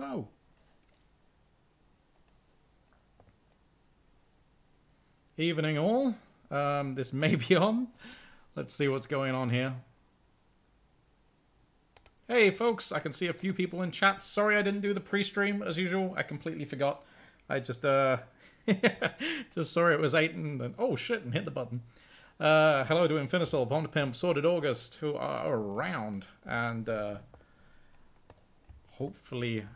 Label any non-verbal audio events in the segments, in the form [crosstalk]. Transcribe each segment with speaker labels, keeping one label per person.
Speaker 1: Whoa. Evening all. Um, this may be on. Let's see what's going on here. Hey folks, I can see a few people in chat. Sorry I didn't do the pre-stream as usual. I completely forgot. I just uh [laughs] just sorry it was 8 and then, oh shit and hit the button. Uh, hello to Infinicil, Bomb Pimp, Sorted August, who are around, and uh, hopefully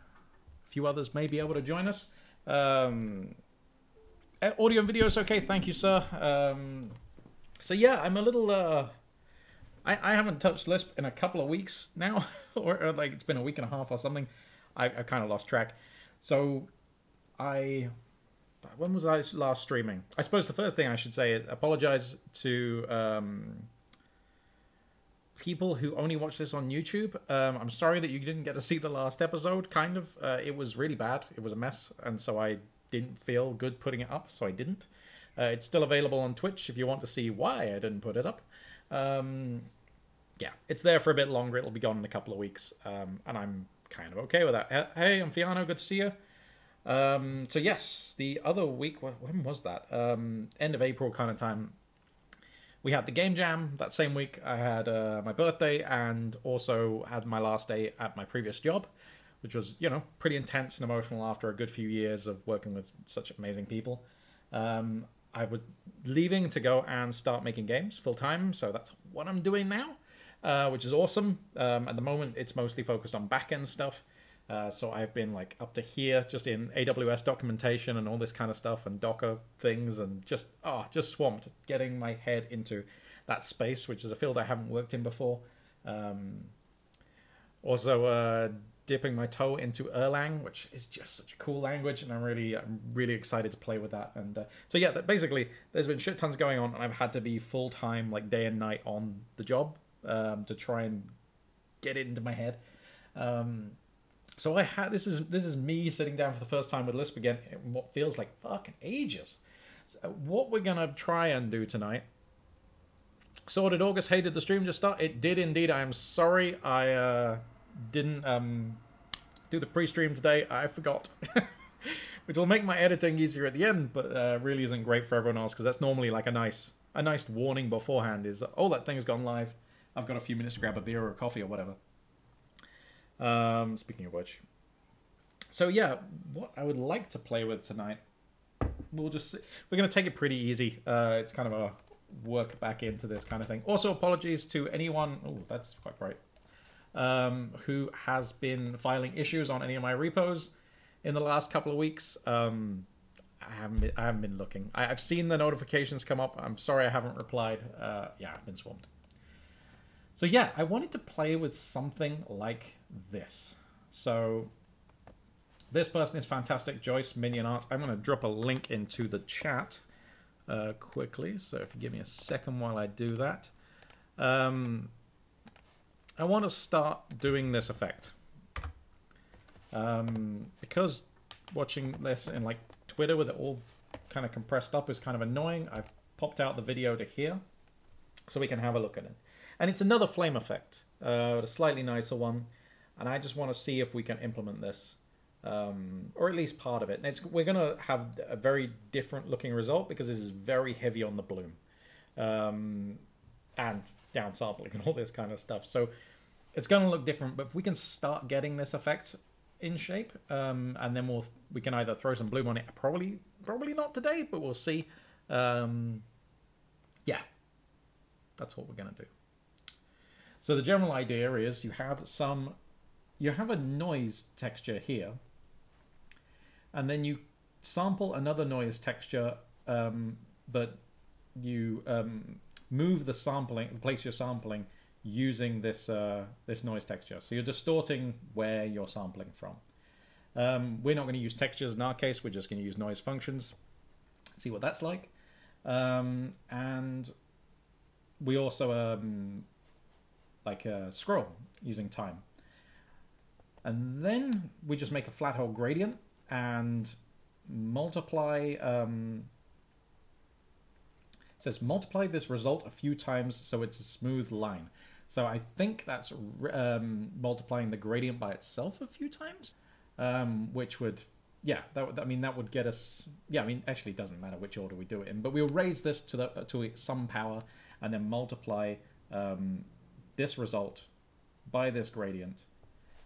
Speaker 1: few others may be able to join us. Um, audio and video is okay, thank you, sir. Um, so yeah, I'm a little. Uh, I I haven't touched Lisp in a couple of weeks now, [laughs] or, or like it's been a week and a half or something. I I kind of lost track. So I when was I last streaming? I suppose the first thing I should say is apologize to um, people who only watch this on YouTube. Um, I'm sorry that you didn't get to see the last episode. Kind of, uh, it was really bad. It was a mess, and so I didn't feel good putting it up, so I didn't. Uh, it's still available on Twitch if you want to see why I didn't put it up. Um, yeah, it's there for a bit longer. It'll be gone in a couple of weeks, um, and I'm kind of okay with that. Hey, I'm Fiano. Good to see you. Um, so yes, the other week, when was that? Um, end of April kind of time. We had the game jam that same week. I had uh, my birthday and also had my last day at my previous job, which was you know pretty intense and emotional after a good few years of working with such amazing people. Um, I was leaving to go and start making games full time, so that's what I'm doing now, uh, which is awesome. Um, at the moment, it's mostly focused on back end stuff. Uh, so I've been like up to here just in AWS documentation and all this kind of stuff and Docker things and just oh just swamped getting my head into that space, which is a field I haven't worked in before. Um, also uh, dipping my toe into Erlang, which is just such a cool language, and I'm really I'm really excited to play with that. And uh, so yeah, basically there's been shit tons going on, and I've had to be full time like day and night on the job um, to try and get it into my head. Um, so I had this is this is me sitting down for the first time with Lisp again in what feels like fucking ages. So what we're gonna try and do tonight. So did August hated the stream just start? It did indeed. I'm sorry I uh, didn't um, do the pre-stream today. I forgot. [laughs] Which will make my editing easier at the end, but uh, really isn't great for everyone else because that's normally like a nice a nice warning beforehand. Is oh that thing's gone live. I've got a few minutes to grab a beer or a coffee or whatever. Um, speaking of which, so yeah, what I would like to play with tonight, we'll just we're gonna take it pretty easy. Uh, it's kind of a work back into this kind of thing. Also, apologies to anyone. Oh, that's quite bright. Um, who has been filing issues on any of my repos in the last couple of weeks? Um, I haven't been, I haven't been looking. I, have seen the notifications come up. I'm sorry I haven't replied. Uh, yeah, I've been swamped. So yeah, I wanted to play with something like this. So this person is fantastic, Joyce Minion Art. I'm going to drop a link into the chat uh, quickly. So if you give me a second while I do that. Um, I want to start doing this effect. Um, because watching this in like Twitter with it all kind of compressed up is kind of annoying, I've popped out the video to here so we can have a look at it. And it's another flame effect, uh, a slightly nicer one and I just want to see if we can implement this, um, or at least part of it. And it's, we're going to have a very different looking result because this is very heavy on the bloom, um, and downsampling and all this kind of stuff. So it's going to look different. But if we can start getting this effect in shape, um, and then we'll we can either throw some bloom on it. Probably probably not today, but we'll see. Um, yeah, that's what we're going to do. So the general idea is you have some you have a noise texture here, and then you sample another noise texture, um, but you um, move the sampling, place your sampling using this uh, this noise texture. So you're distorting where you're sampling from. Um, we're not going to use textures in our case. We're just going to use noise functions. See what that's like. Um, and we also um, like uh, scroll using time. And then we just make a flat hole gradient and multiply, um, says multiply this result a few times so it's a smooth line. So I think that's um, multiplying the gradient by itself a few times. um, which would, yeah, that would, I mean, that would get us, yeah, I mean, actually it doesn't matter which order we do it in, but we'll raise this to the to some power and then multiply um, this result by this gradient,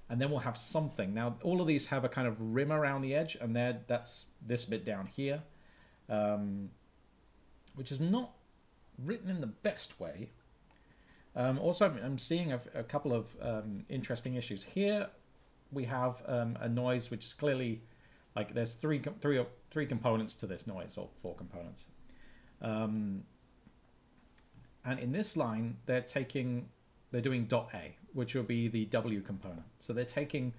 Speaker 1: and then we'll have something. Now, all of these have a kind of rim around the edge, and there, that's this bit down here, um, which is not written in the best way. Um, also, I'm seeing a, a couple of um, interesting issues here. We have um, a noise which is clearly like there's three three three components to this noise or four components. Um, and in this line, they're taking they're doing dot A, which will be the W component. So they're taking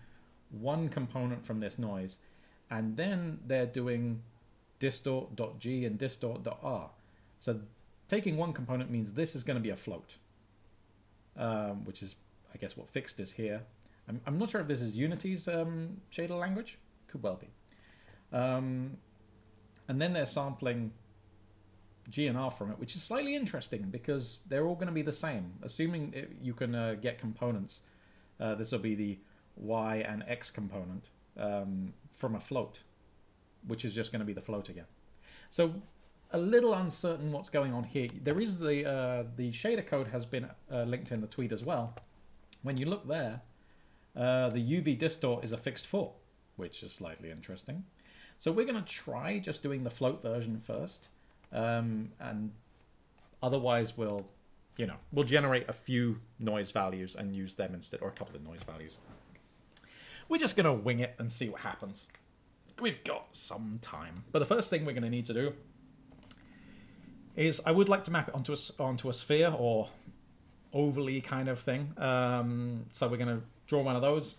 Speaker 1: one component from this noise, and then they're doing distort.g and distort.r. So taking one component means this is going to be a float, um, which is, I guess, what fixed is here. I'm, I'm not sure if this is Unity's um, shader language. Could well be. Um, and then they're sampling G and R from it, which is slightly interesting because they're all going to be the same. Assuming it, you can uh, get components, uh, this will be the Y and X component um, from a float, which is just going to be the float again. So a little uncertain what's going on here. There is the uh, the shader code has been uh, linked in the tweet as well. When you look there, uh, the UV distort is a fixed four, which is slightly interesting. So we're going to try just doing the float version first, um, and otherwise we'll, you know, we'll generate a few noise values and use them instead, or a couple of noise values. We're just going to wing it and see what happens. We've got some time. But the first thing we're going to need to do is I would like to map it onto a, onto a sphere or overly kind of thing. Um, so we're going to draw one of those.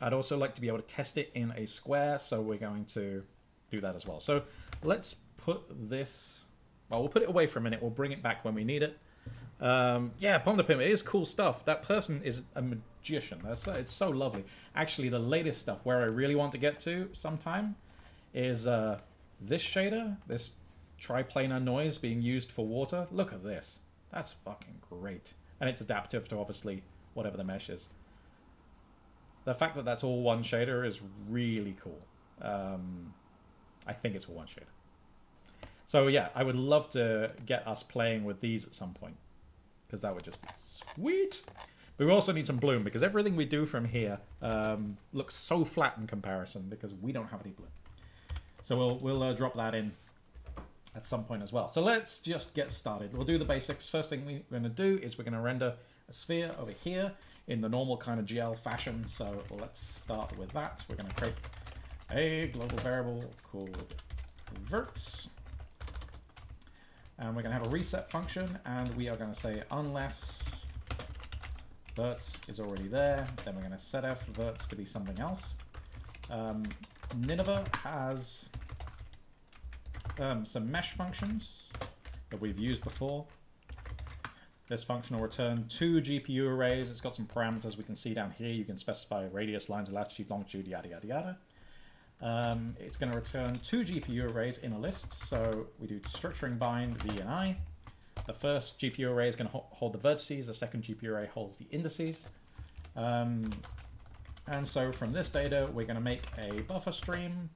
Speaker 1: I'd also like to be able to test it in a square, so we're going to do that as well. So let's put this, well, we'll put it away for a minute. We'll bring it back when we need it. Um, yeah, Ponder Pim, it is cool stuff. That person is a magician. That's it's so lovely. Actually, the latest stuff where I really want to get to sometime is uh, this shader, this triplanar noise being used for water. Look at this. That's fucking great. And it's adaptive to obviously whatever the mesh is. The fact that that's all one shader is really cool. Um, I think it's all one shader. So yeah, I would love to get us playing with these at some point. Because that would just be sweet. But we also need some bloom because everything we do from here um, looks so flat in comparison because we don't have any bloom. So we'll, we'll uh, drop that in at some point as well. So let's just get started. We'll do the basics. First thing we're going to do is we're going to render a sphere over here in the normal kind of GL fashion. So let's start with that. We're going to create a global variable called verts. And we're going to have a reset function, and we are going to say unless verts is already there, then we're going to set f verts to be something else. Um, Nineveh has um, some mesh functions that we've used before. This function will return two GPU arrays. It's got some parameters we can see down here. You can specify radius, lines of latitude, longitude, yada, yada, yada. Um, it's going to return two GPU arrays in a list. So we destructuring bind v and i. The first GPU array is going to hold the vertices. The second GPU array holds the indices. Um, and so from this data, we're going to make a buffer stream.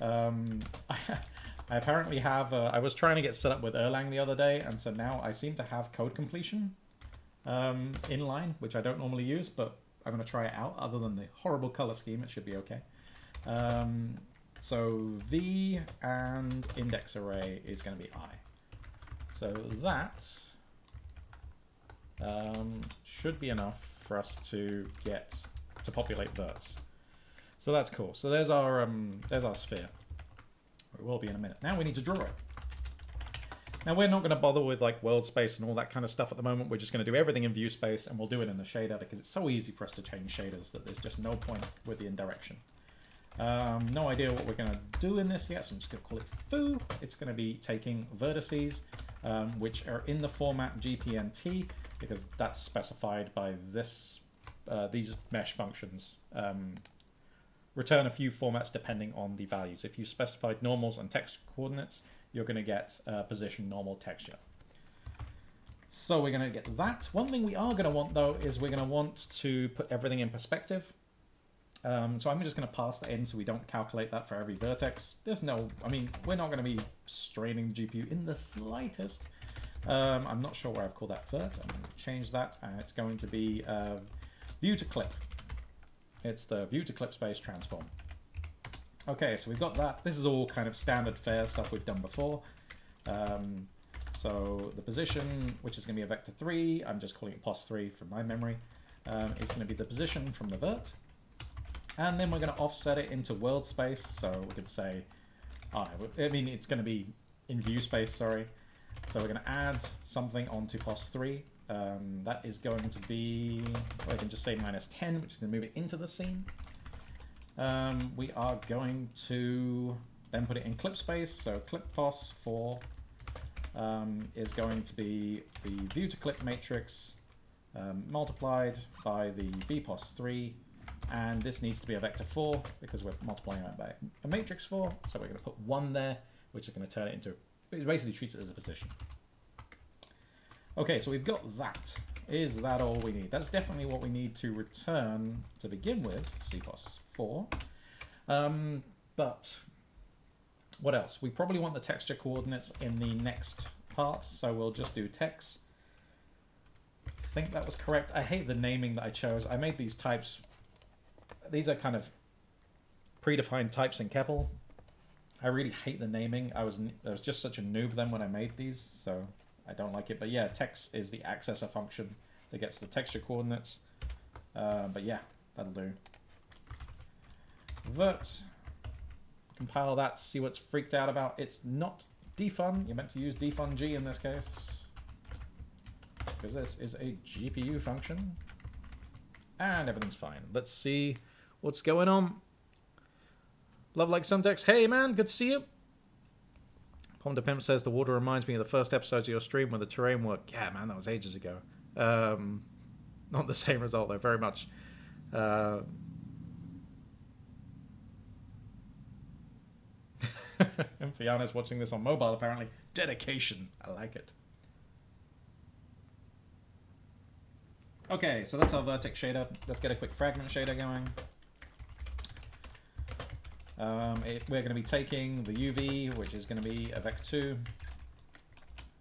Speaker 1: Um, [laughs] I apparently have, uh, I was trying to get set up with Erlang the other day, and so now I seem to have code completion um, inline, which I don't normally use, but I'm going to try it out. Other than the horrible color scheme, it should be okay. Um, so V and index array is going to be I. So that um, should be enough for us to get to populate verts. So that's cool. So there's our um, there's our sphere. It will be in a minute. Now we need to draw it. Now we're not going to bother with like world space and all that kind of stuff at the moment. We're just going to do everything in view space and we'll do it in the shader because it's so easy for us to change shaders that there's just no point with the indirection. Um, no idea what we're going to do in this yet, so I'm just going to call it foo. It's going to be taking vertices, um, which are in the format GPNT because that's specified by this uh, these mesh functions um, return a few formats depending on the values. If you specified normals and text coordinates, you're going to get uh, position, normal, texture. So we're going to get that. One thing we are going to want, though, is we're going to want to put everything in perspective. Um, so I'm just going to pass that in so we don't calculate that for every vertex. There's no, I mean, we're not going to be straining the GPU in the slightest. Um, I'm not sure where I've called that vert. I'm going to change that. and it's going to be uh, view to clip. It's the view to clip space transform. Okay, so we've got that. This is all kind of standard fare stuff we've done before. Um, so the position, which is going to be a vector 3, I'm just calling it pos3 from my memory, um, is going to be the position from the vert. And then we're going to offset it into world space. So we could say, oh, I mean, it's going to be in view space, sorry. So we're going to add something onto pos3. Um, that is going to be, I can just say minus 10, which is going to move it into the scene. Um, we are going to then put it in clip space. So clip pos 4 um, is going to be the view to clip matrix um, multiplied by the vpos 3 and this needs to be a vector 4 because we're multiplying it by a matrix 4 so we're going to put 1 there which is going to turn it into it basically treats it as a position. Okay so we've got that. Is that all we need? That's definitely what we need to return to begin with cpos 4 um, but what else? We probably want the texture coordinates in the next part so we'll just do text. I think that was correct. I hate the naming that I chose. I made these types these are kind of predefined types in CEPL. I really hate the naming. I was I was just such a noob then when I made these, so I don't like it. But yeah, text is the accessor function that gets the texture coordinates. Uh, but yeah, that'll do. Vert. Compile that, see what's freaked out about. It's not defun. You're meant to use defun G in this case. Because this is a GPU function. And everything's fine. Let's see What's going on? Love like Suntex. Hey man, good to see you. Pom de Pimp says the water reminds me of the first episodes of your stream where the terrain work. Yeah, man, that was ages ago. Um, not the [laughs] same result though, very much. Uh, [laughs] and watching this on mobile apparently. Dedication. I like it. Okay, so that's our vertex shader. Let's get a quick fragment shader going. Um, it, we're going to be taking the UV, which is going to be a vec2.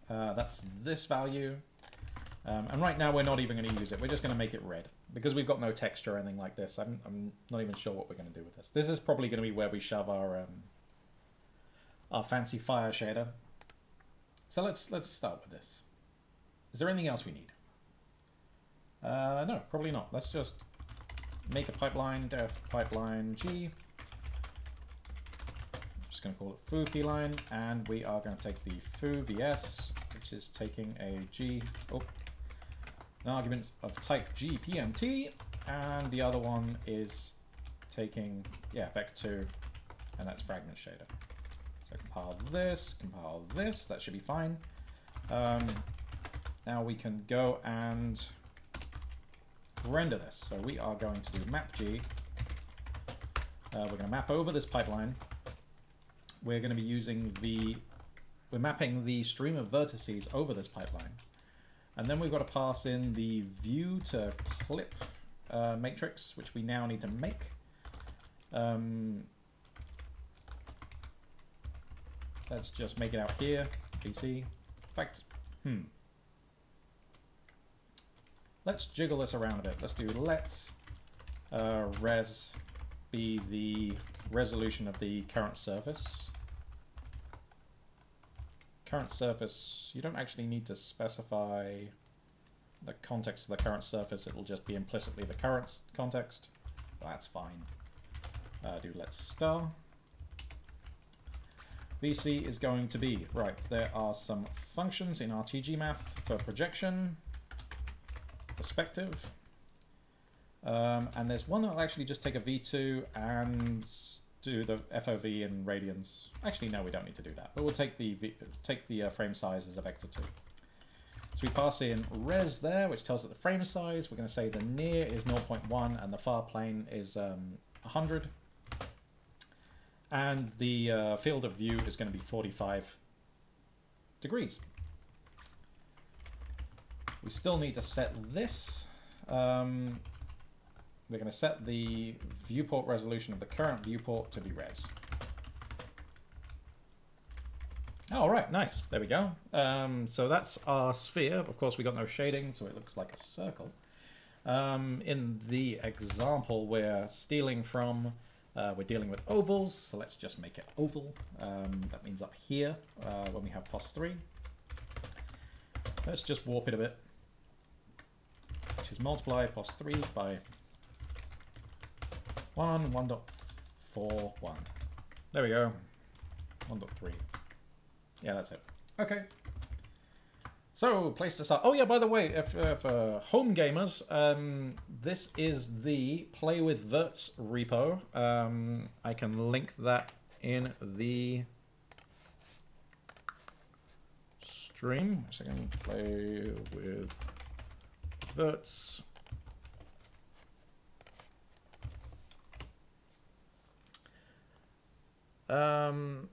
Speaker 1: Uh, that's this value. Um, and right now we're not even going to use it. We're just going to make it red. Because we've got no texture or anything like this, I'm, I'm not even sure what we're going to do with this. This is probably going to be where we shove our um, our fancy fire shader. So let's let's start with this. Is there anything else we need? Uh, no, probably not. Let's just make a pipeline, def pipeline G just going to call it foo line, and we are going to take the foo vs, which is taking a g, oh, an argument of type gpnt, and the other one is taking, yeah, vec2, and that's fragment shader. So compile this, compile this, that should be fine. Um, now we can go and render this. So we are going to do map g. Uh, we're going to map over this pipeline we're going to be using the, we're mapping the stream of vertices over this pipeline. And then we've got to pass in the view to clip uh, matrix, which we now need to make. Um, let's just make it out here, PC. In fact, hmm. Let's jiggle this around a bit. Let's do let uh, res be the resolution of the current surface current surface, you don't actually need to specify the context of the current surface, it will just be implicitly the current context. That's fine. Uh, do let's star. VC is going to be, right, there are some functions in RTG math for projection, perspective, um, and there's one that will actually just take a V2 and do the FOV in radians. Actually, no, we don't need to do that. But we'll take the take the uh, frame size as a vector too. So we pass in res there, which tells it the frame size. We're going to say the near is 0.1 and the far plane is um, 100. And the uh, field of view is going to be 45 degrees. We still need to set this. Um, we're going to set the viewport resolution of the current viewport to be res. All right, nice. There we go. Um, so that's our sphere. Of course, we got no shading, so it looks like a circle. Um, in the example, we're stealing from, uh, we're dealing with ovals, so let's just make it oval. Um, that means up here, uh, when we have 3. Let's just warp it a bit, which is multiply 3 by 1, 1.41. There we go. 1.3. Yeah, that's it. Okay. So, place to start. Oh yeah, by the way, if, uh, home gamers, um, this is the Play with Verts repo. Um, I can link that in the stream. A second, play with Verts. Um,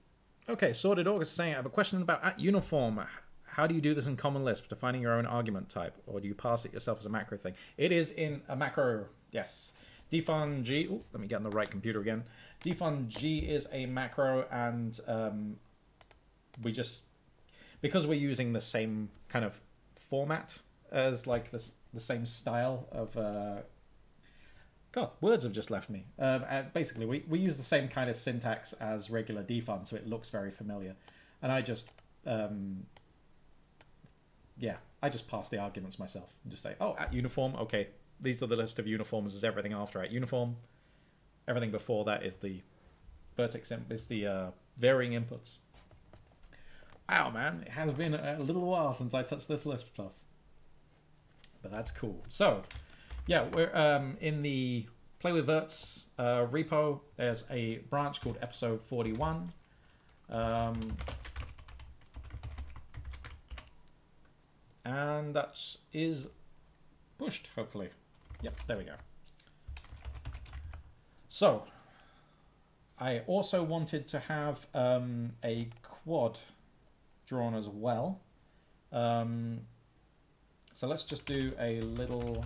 Speaker 1: Okay, Sorted August saying, I have a question about at uniform. How do you do this in Common Lisp, defining your own argument type? Or do you pass it yourself as a macro thing? It is in a macro, yes. Defun G, ooh, let me get on the right computer again. Defun G is a macro and um, we just, because we're using the same kind of format as like this, the same style of uh, God, words have just left me. Um, basically, we, we use the same kind of syntax as regular defun, so it looks very familiar. And I just, um, yeah, I just pass the arguments myself and just say, oh, at uniform, okay, these are the list of uniforms as everything after at uniform. Everything before that is the vertex, is the uh, varying inputs. Wow, man, it has been a little while since I touched this Lisp stuff. But that's cool. So, yeah, we're um, in the Play with Verts uh, repo. There's a branch called episode 41. Um, and that is pushed, hopefully. Yep, there we go. So, I also wanted to have um, a quad drawn as well. Um, so let's just do a little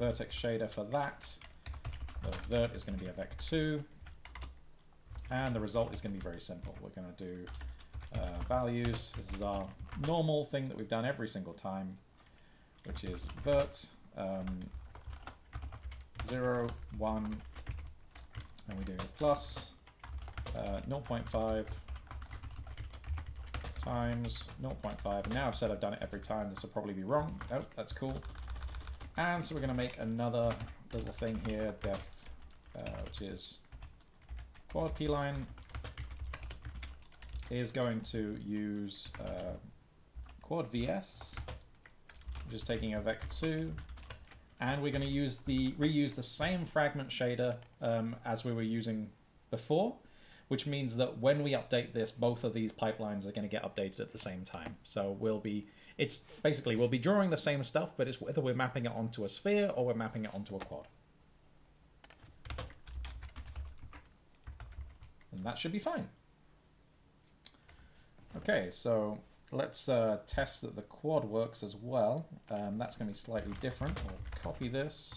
Speaker 1: vertex shader for that. The vert is going to be a vec2. And the result is going to be very simple. We're going to do uh, values. This is our normal thing that we've done every single time, which is vert um, 0, 1, and we do plus uh, 0.5 times 0.5. And now I've said I've done it every time. This will probably be wrong. Oh, that's cool. And so we're going to make another little thing here, def, uh, which is quad p line is going to use uh, quad vs, which is taking a vec2, and we're going to use the reuse the same fragment shader um, as we were using before, which means that when we update this, both of these pipelines are going to get updated at the same time. So we'll be it's basically, we'll be drawing the same stuff, but it's whether we're mapping it onto a sphere or we're mapping it onto a quad. And that should be fine. Okay, so let's uh, test that the quad works as well. Um, that's going to be slightly different. We'll copy this,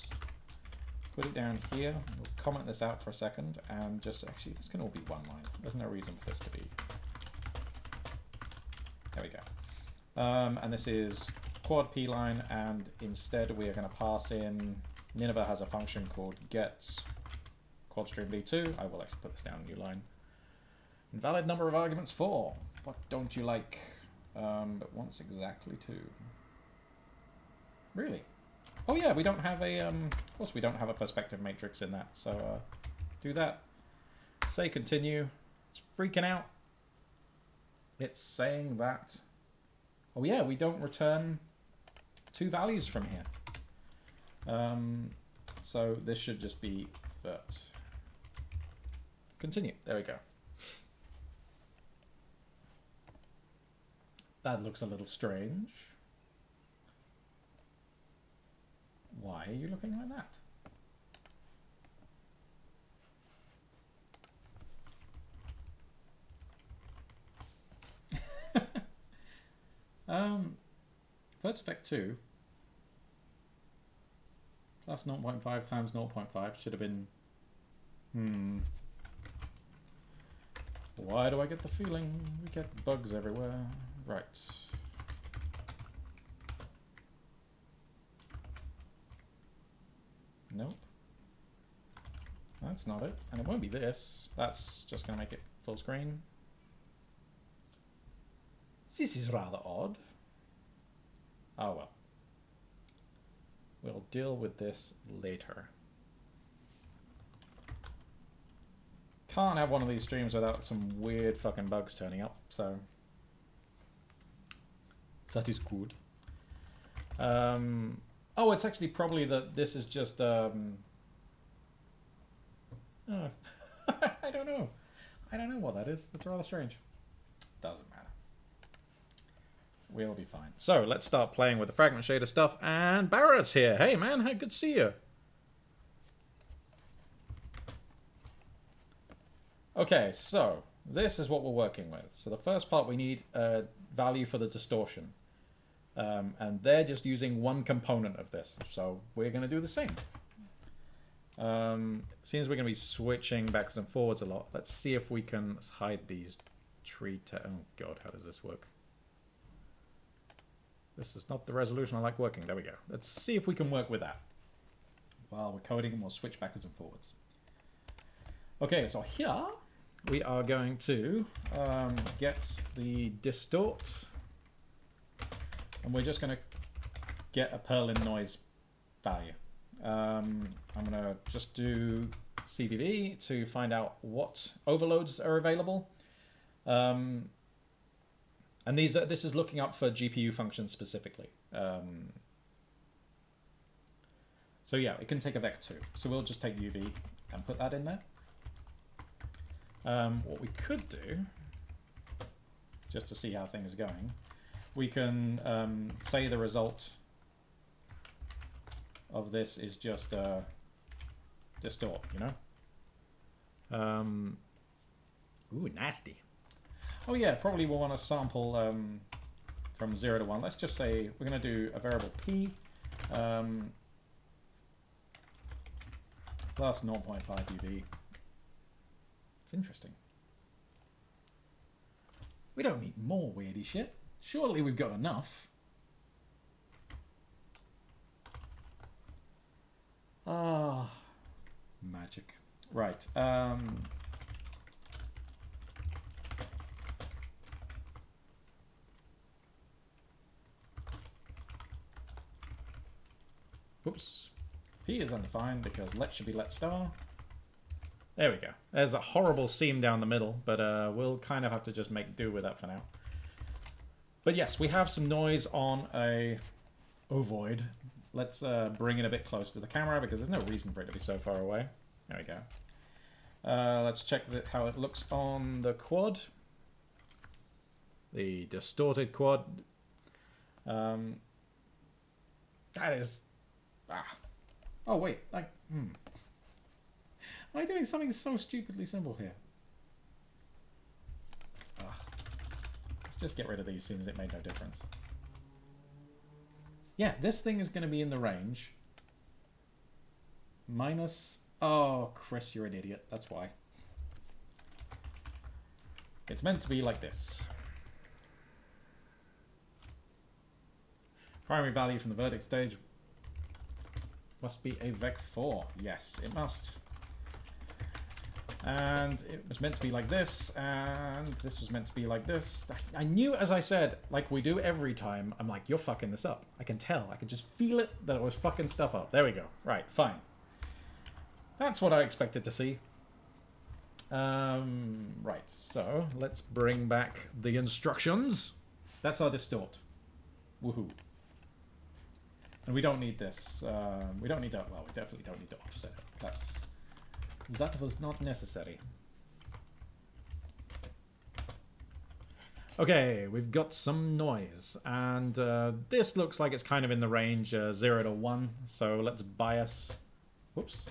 Speaker 1: put it down here. We'll comment this out for a second, and just actually, this can all be one line. There's no reason for this to be. There we go. Um, and this is quad p line, and instead we are going to pass in, Nineveh has a function called get quad stream v2. I will actually put this down a new line. Invalid number of arguments 4. What don't you like? Um, but once exactly two. Really? Oh yeah, we don't have a, um, of course we don't have a perspective matrix in that, so uh, do that. Say continue. It's freaking out. It's saying that Oh yeah, we don't return two values from here. Um, so this should just be vert. Continue. There we go. That looks a little strange. Why are you looking like that? [laughs] Um, Vertspec 2. Plus 0.5 times 0.5 should have been... Hmm. Why do I get the feeling we get bugs everywhere? Right. Nope. That's not it. And it won't be this. That's just going to make it full screen. This is rather odd. Oh well. We'll deal with this later. Can't have one of these streams without some weird fucking bugs turning up, so... That is good. Um, oh, it's actually probably that this is just... Um, oh, [laughs] I don't know. I don't know what that is. That's rather strange. Doesn't matter. We'll be fine. So let's start playing with the fragment shader stuff. And Barrett's here. Hey man, hey, good to see you. Okay, so this is what we're working with. So the first part we need a value for the distortion. Um, and they're just using one component of this. So we're going to do the same. Um, seems we're going to be switching backwards and forwards a lot. Let's see if we can hide these tree... oh god, how does this work? This is not the resolution I like working. There we go. Let's see if we can work with that. While we're coding and we'll switch backwards and forwards. Okay, so here we are going to um, get the distort and we're just going to get a Perlin noise value. Um, I'm going to just do CVV to find out what overloads are available. Um, and these are, this is looking up for GPU functions specifically. Um, so yeah, it can take a vec2. So we'll just take UV and put that in there. Um, what we could do, just to see how things are going, we can um, say the result of this is just uh, distort, you know? Um, ooh, nasty. Oh yeah, probably we'll want to sample um, from 0 to 1. Let's just say we're going to do a variable p um, plus 0.5 UV. It's interesting. We don't need more weirdy shit. Surely we've got enough. Ah, magic. Right. Um, Oops. P is undefined because let should be let star. There we go. There's a horrible seam down the middle, but uh, we'll kind of have to just make do with that for now. But yes, we have some noise on a ovoid. Let's uh, bring it a bit closer to the camera because there's no reason for it to be so far away. There we go. Uh, let's check the, how it looks on the quad. The distorted quad. Um, that is... Ah. Oh, wait. Like, hmm. Am I doing something so stupidly simple here? Ugh. Let's just get rid of these as it made no difference. Yeah, this thing is going to be in the range. Minus... Oh, Chris, you're an idiot. That's why. It's meant to be like this. Primary value from the vertex stage must be a VEC4. Yes, it must and it was meant to be like this, and this was meant to be like this. I knew, as I said, like we do every time, I'm like, you're fucking this up. I can tell. I can just feel it that I was fucking stuff up. There we go. Right, fine. That's what I expected to see. Um, right, so let's bring back the instructions. That's our distort. Woohoo. And we don't need this. Um, we don't need to, well, we definitely don't need to offset it. That's that was not necessary. Okay, we've got some noise, and uh, this looks like it's kind of in the range uh, 0 to 1, so let's bias... Whoops.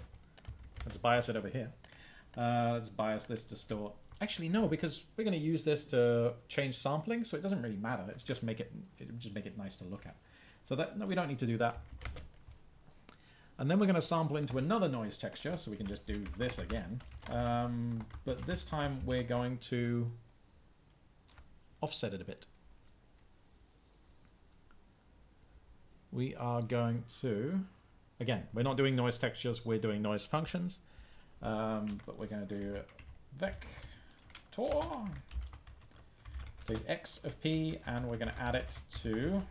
Speaker 1: Let's bias it over here. Uh, let's bias this distort. Actually, no, because we're going to use this to change sampling, so it doesn't really matter. It's just make it, it just make it nice to look at. So that no, we don't need to do that. And then we're going to sample into another noise texture, so we can just do this again. Um, but this time we're going to offset it a bit. We are going to, again, we're not doing noise textures, we're doing noise functions. Um, but we're going to do vector, take x of p, and we're going to add it to,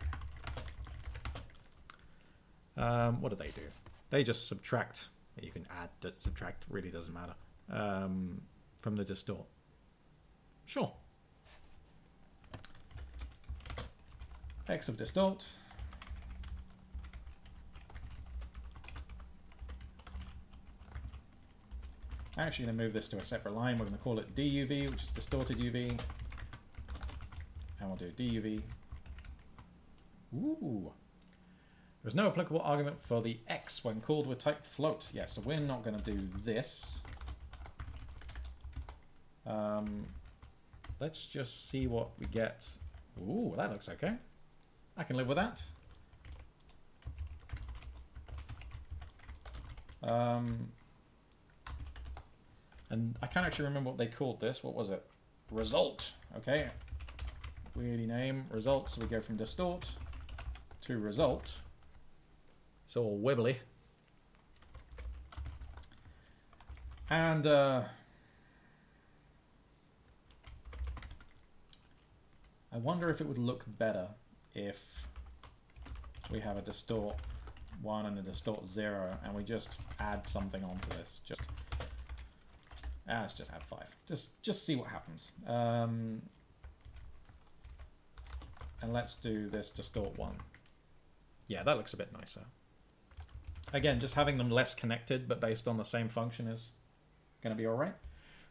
Speaker 1: um, what do they do? They just subtract. You can add, subtract, really doesn't matter. Um, from the distort. Sure. X of distort. I'm actually going to move this to a separate line. We're going to call it DUV, which is distorted UV. And we'll do DUV. Ooh. There's no applicable argument for the X when called with type float. Yeah, so we're not going to do this. Um, let's just see what we get. Ooh, that looks okay. I can live with that. Um, and I can't actually remember what they called this. What was it? Result. Okay. Weirdy name. Result. So we go from distort to result. It's all wibbly. And uh, I wonder if it would look better if we have a distort 1 and a distort 0 and we just add something onto this. Just ah, let's just add 5. Just just see what happens. Um, and let's do this distort 1. Yeah, that looks a bit nicer. Again, just having them less connected, but based on the same function is going to be all right.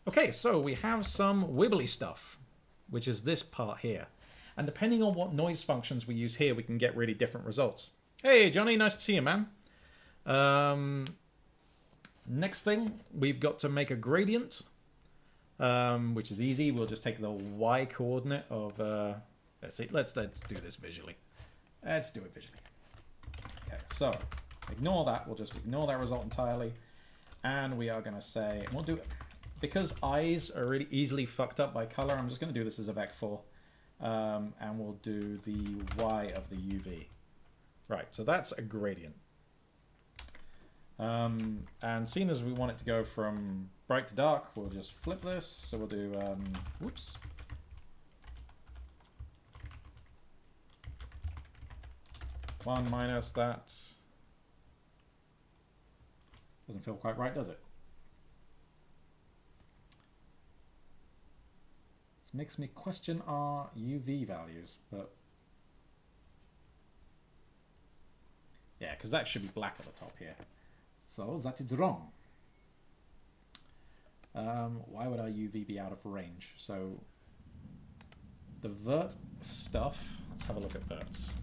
Speaker 1: Okay, so we have some wibbly stuff, which is this part here. And depending on what noise functions we use here, we can get really different results. Hey, Johnny, nice to see you, man. Um, next thing, we've got to make a gradient, um, which is easy. We'll just take the y coordinate of... Uh, let's see. Let's let's do this visually. Let's do it visually. Okay, so Ignore that. We'll just ignore that result entirely. And we are going to say, we'll do. Because eyes are really easily fucked up by color, I'm just going to do this as a vec4. Um, and we'll do the y of the UV. Right, so that's a gradient. Um, and seeing as we want it to go from bright to dark, we'll just flip this. So we'll do, um, whoops. One minus that. Doesn't feel quite right, does it? This makes me question our UV values, but... Yeah, because that should be black at the top here. So that is wrong. Um, why would our UV be out of range? So the vert stuff, let's have a look at verts.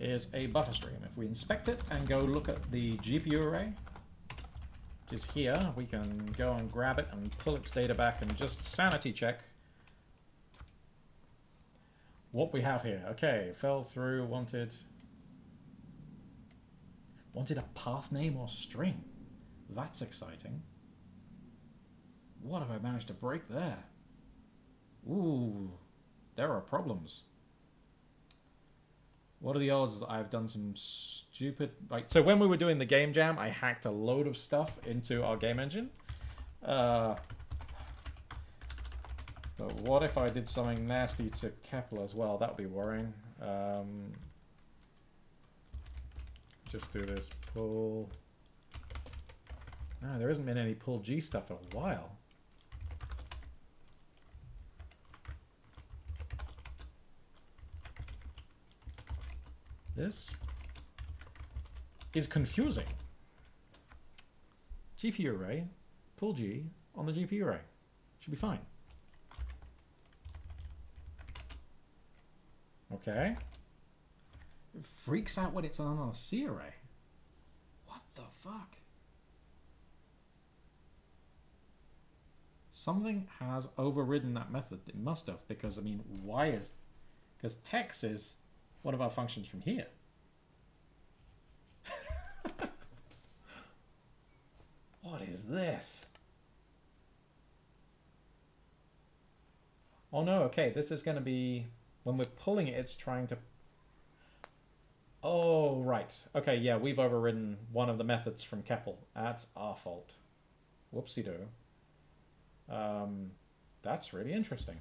Speaker 1: Is a buffer stream. If we inspect it and go look at the GPU array, which is here, we can go and grab it and pull its data back and just sanity check what we have here. Okay, fell through, wanted... Wanted a path name or string. That's exciting. What have I managed to break there? Ooh, there are problems. What are the odds that I've done some stupid like so when we were doing the game jam I hacked a load of stuff into our game engine. Uh, but what if I did something nasty to CEPL as well? That would be worrying. Um, just do this pull. No, there hasn't been any pull G stuff in a while. This is confusing. GPU array, pull G on the GPU array. Should be fine. Okay. It freaks out when it's on a C array. What the fuck? Something has overridden that method. It must have, because, I mean, why is... Because text is one of our functions from here. what is this? Oh no, okay, this is going to be, when we're pulling it, it's trying to... Oh, right. Okay, yeah, we've overridden one of the methods from CEPL. That's our fault. Whoopsie-doo. Um, that's really interesting.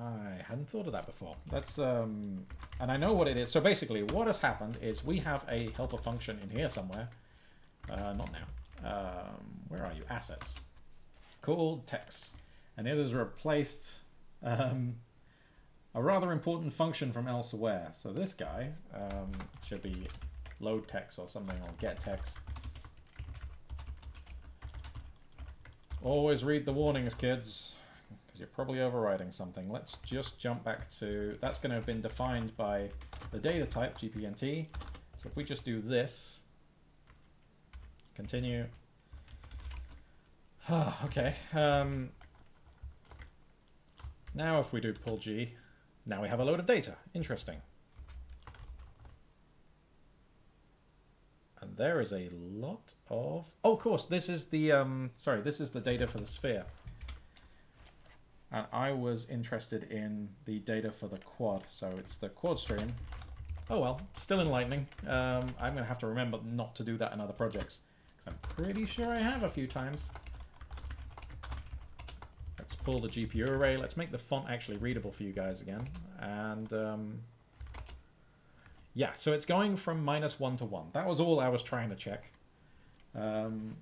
Speaker 1: I hadn't thought of that before. That's, um, and I know what it is. So basically, what has happened is we have a helper function in here somewhere. Uh, not now. Um, where are you? Assets. Called text. And it has replaced um, a rather important function from elsewhere. So this guy um, should be load text or something, or get text. Always read the warnings, kids, you're probably overriding something. Let's just jump back to... That's going to have been defined by the data type, GPNT. So if we just do this, continue. [sighs] okay. Um, now if we do pull G, now we have a load of data. Interesting. And there is a lot of... Oh, of course, this is the... Um, sorry, this is the data for the sphere. And I was interested in the data for the quad. So it's the quad stream. Oh well, still enlightening. Um, I'm going to have to remember not to do that in other projects. I'm pretty sure I have a few times. Let's pull the GPU array. Let's make the font actually readable for you guys again. And... Um, yeah, so it's going from minus 1 to 1. That was all I was trying to check. Um,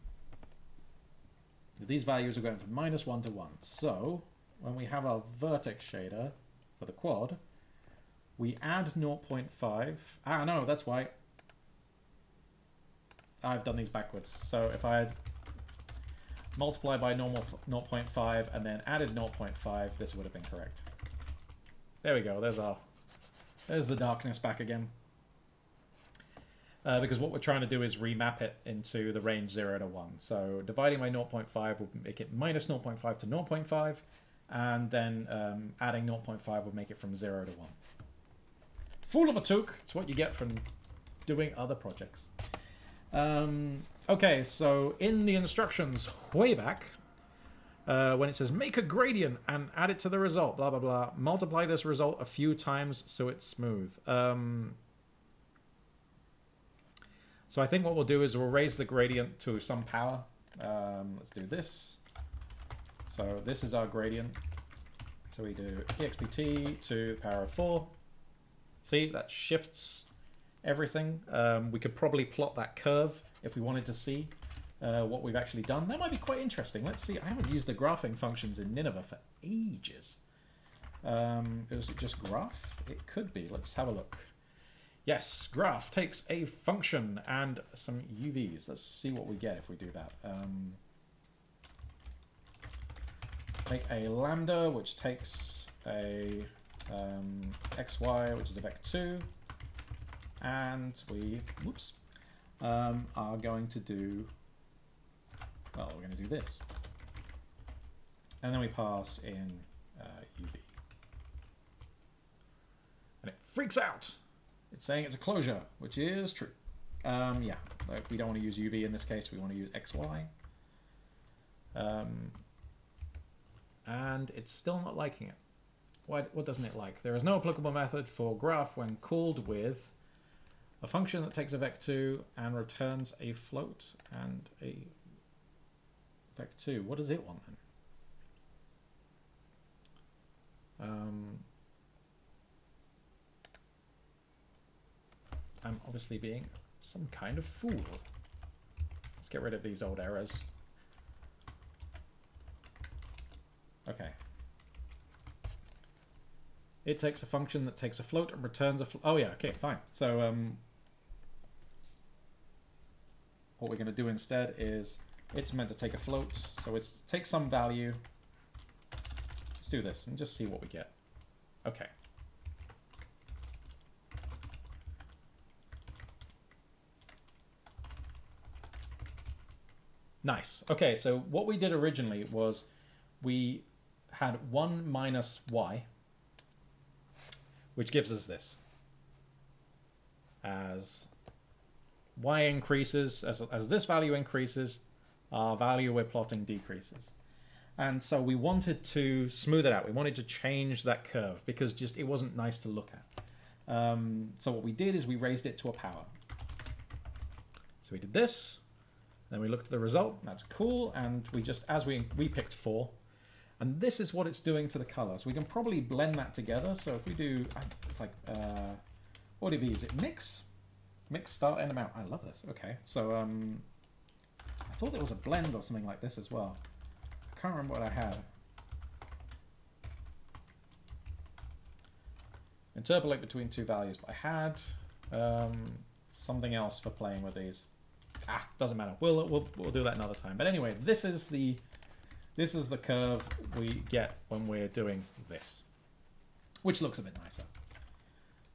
Speaker 1: these values are going from minus 1 to 1. So, when we have our vertex shader for the quad, we add 0.5. Ah, no, that's why. I've done these backwards. So if I had multiplied by normal 0.5 and then added 0.5, this would have been correct. There we go. There's our... There's the darkness back again. Uh, because what we're trying to do is remap it into the range 0 to 1. So dividing by 0.5 will make it minus 0.5 to 0.5, and then um, adding 0.5 will make it from 0 to 1. Fool of a took. It's what you get from doing other projects. Um, okay, so in the instructions way back, uh, when it says make a gradient and add it to the result, blah, blah, blah, multiply this result a few times so it's smooth. Um, so I think what we'll do is we'll raise the gradient to some power. Um, let's do this. So this is our gradient. So we do expt to the power of 4. See, that shifts everything. Um, we could probably plot that curve if we wanted to see uh, what we've actually done. That might be quite interesting. Let's see. I haven't used the graphing functions in Nineveh for ages. Um, was it just graph? It could be. Let's have a look. Yes, graph takes a function and some UVs. Let's see what we get if we do that. Um, make a lambda, which takes a um, xy, which is a vec2, and we, whoops, um, are going to do, well, we're going to do this. And then we pass in uh, UV. And it freaks out. It's saying it's a closure, which is true. Um, yeah, like we don't want to use UV in this case. We want to use XY. Um, and it's still not liking it. What, what doesn't it like? There is no applicable method for graph when called with a function that takes a vec2 and returns a float and a vec2. What does it want then? Um, I'm obviously being some kind of fool. Let's get rid of these old errors. Okay. It takes a function that takes a float and returns a float. Oh yeah, okay, fine. So um, what we're going to do instead is it's meant to take a float, so it's take some value. Let's do this and just see what we get. Okay. Nice. Okay, so what we did originally was we had 1 minus y, which gives us this. As y increases, as, as this value increases, our value we're plotting decreases. And so we wanted to smooth it out. We wanted to change that curve because just it wasn't nice to look at. Um, so what we did is we raised it to a power. So we did this, then we looked at the result. That's cool. And we just, as we, we picked four, and this is what it's doing to the color. So we can probably blend that together. So if we do, like, uh, what would it be? Is it mix? Mix, start, end, amount. I love this. Okay. So um, I thought there was a blend or something like this as well. I can't remember what I had. Interpolate between two values, but I had um, something else for playing with these. Ah, doesn't matter. We'll, we'll we'll do that another time. But anyway, this is the this is the curve we get when we're doing this, which looks a bit nicer.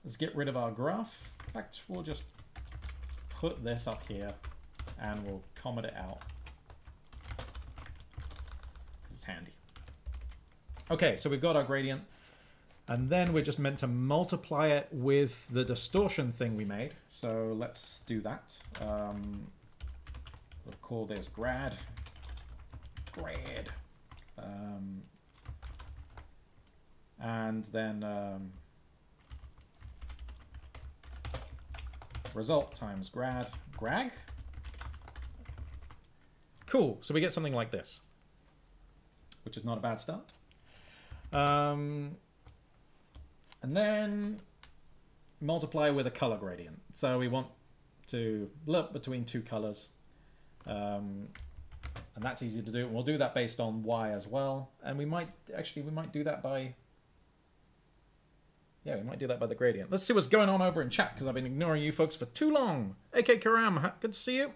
Speaker 1: Let's get rid of our graph. In fact, we'll just put this up here and we'll comment it out. It's handy. Okay, so we've got our gradient. And then we're just meant to multiply it with the distortion thing we made. So let's do that. Um, we'll call this grad. Grad. Um, and then um, result times grad. Grag? Cool. So we get something like this, which is not a bad start. Um, and then multiply with a color gradient. So we want to look between two colors. Um, and that's easy to do. And We'll do that based on y as well. And we might, actually, we might do that by, yeah, we might do that by the gradient. Let's see what's going on over in chat, because I've been ignoring you folks for too long. AK Karam, good to see you.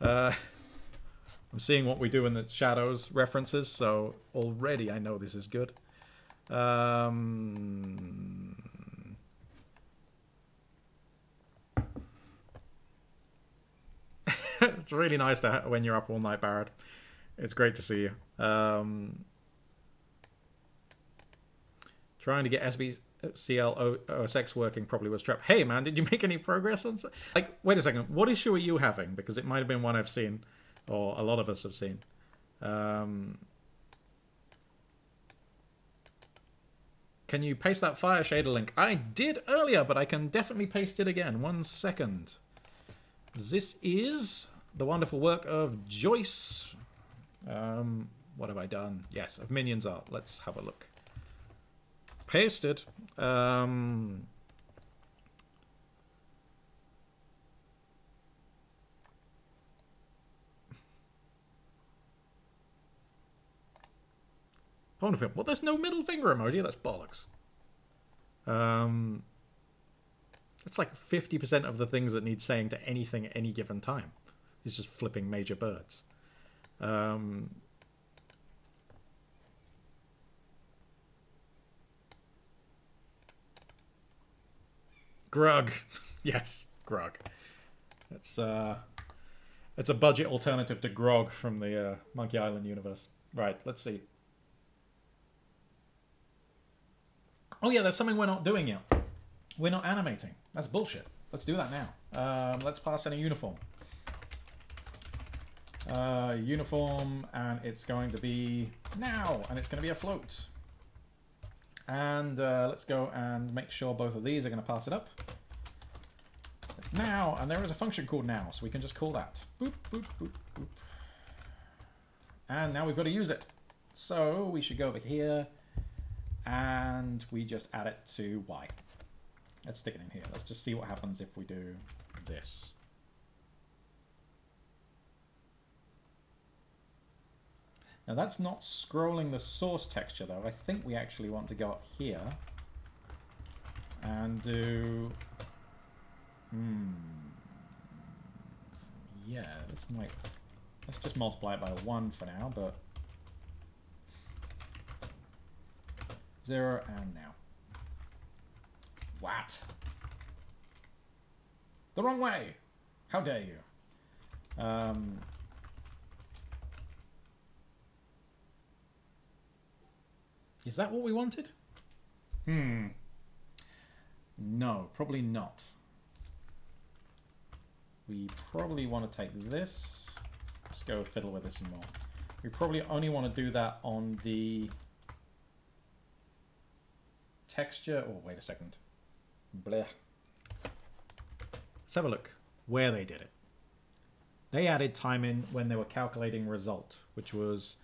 Speaker 1: Uh, I'm seeing what we do in the shadows references, so already I know this is good. Um, it's really nice to when you're up all night, Barrett. It's great to see you. Um, trying to get SBCL OSX working properly was trap. Hey man, did you make any progress on? Like, wait a second. What issue are you having? Because it might have been one I've seen, or a lot of us have seen. Um, Can you paste that fire shader link? I did earlier, but I can definitely paste it again. One second. This is the wonderful work of Joyce. Um, what have I done? Yes, of Minions Art. Let's have a look. Pasted. Um, Well, there's no middle finger emoji. That's bollocks. Um, like 50% of the things that need saying to anything at any given time. Is just flipping major birds. Um, Grug. [laughs] yes, Grug. It's uh it's a budget alternative to Grog from the uh, Monkey Island universe. Right, let's see. Oh yeah, there's something we're not doing yet. We're not animating. That's bullshit. Let's do that now. Um, let's pass in a uniform. Uh, uniform, and it's going to be now, and it's going to be a float. And uh, let's go and make sure both of these are going to pass it up. It's now, and there is a function called now, so we can just call that. Boop, boop, boop, boop. And now we've got to use it. So we should go over here and we just add it to y. Let's stick it in here. Let's just see what happens if we do this. Now that's not scrolling the source texture though. I think we actually want to go up here and do... Hmm... Yeah, this might... Let's just multiply it by 1 for now, but Zero and now. What? The wrong way! How dare you? Um, Is that what we wanted? Hmm. No, probably not. We probably want to take this. Let's go fiddle with this some more. We probably only want to do that on the texture. Oh, wait a second. Blech. Let's have a look where they did it. They added time in when they were calculating result, which was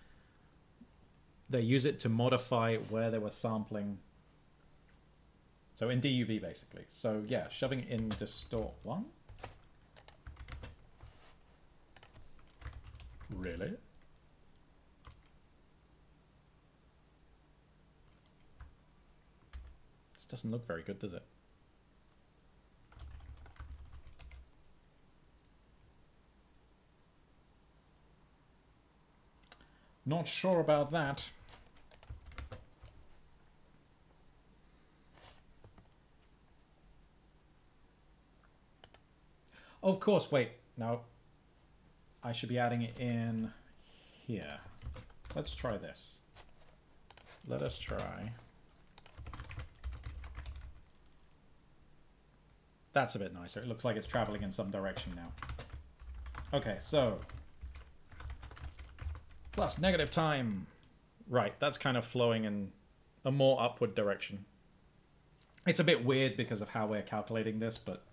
Speaker 1: they use it to modify where they were sampling. So in DUV basically. So yeah, shoving it in distort one. Really? This doesn't look very good, does it? Not sure about that. Of course, wait. Now, I should be adding it in here. Let's try this. Let us try. That's a bit nicer. It looks like it's traveling in some direction now. Okay, so plus negative time. Right, that's kind of flowing in a more upward direction. It's a bit weird because of how we're calculating this, but.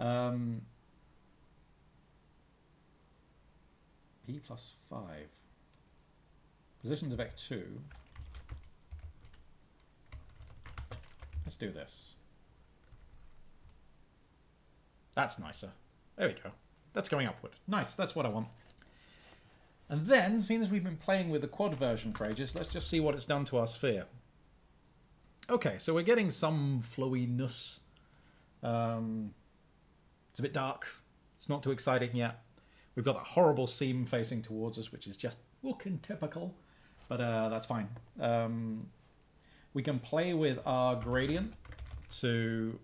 Speaker 1: Um, P plus 5. Positions of X2. Let's do this. That's nicer. There we go. That's going upward. Nice, that's what I want. And then, seeing as we've been playing with the quad version for ages, let's just see what it's done to our sphere. Okay, so we're getting some flowiness. Um, it's a bit dark. It's not too exciting yet. We've got that horrible seam facing towards us, which is just looking typical. But uh, that's fine. Um, we can play with our gradient to...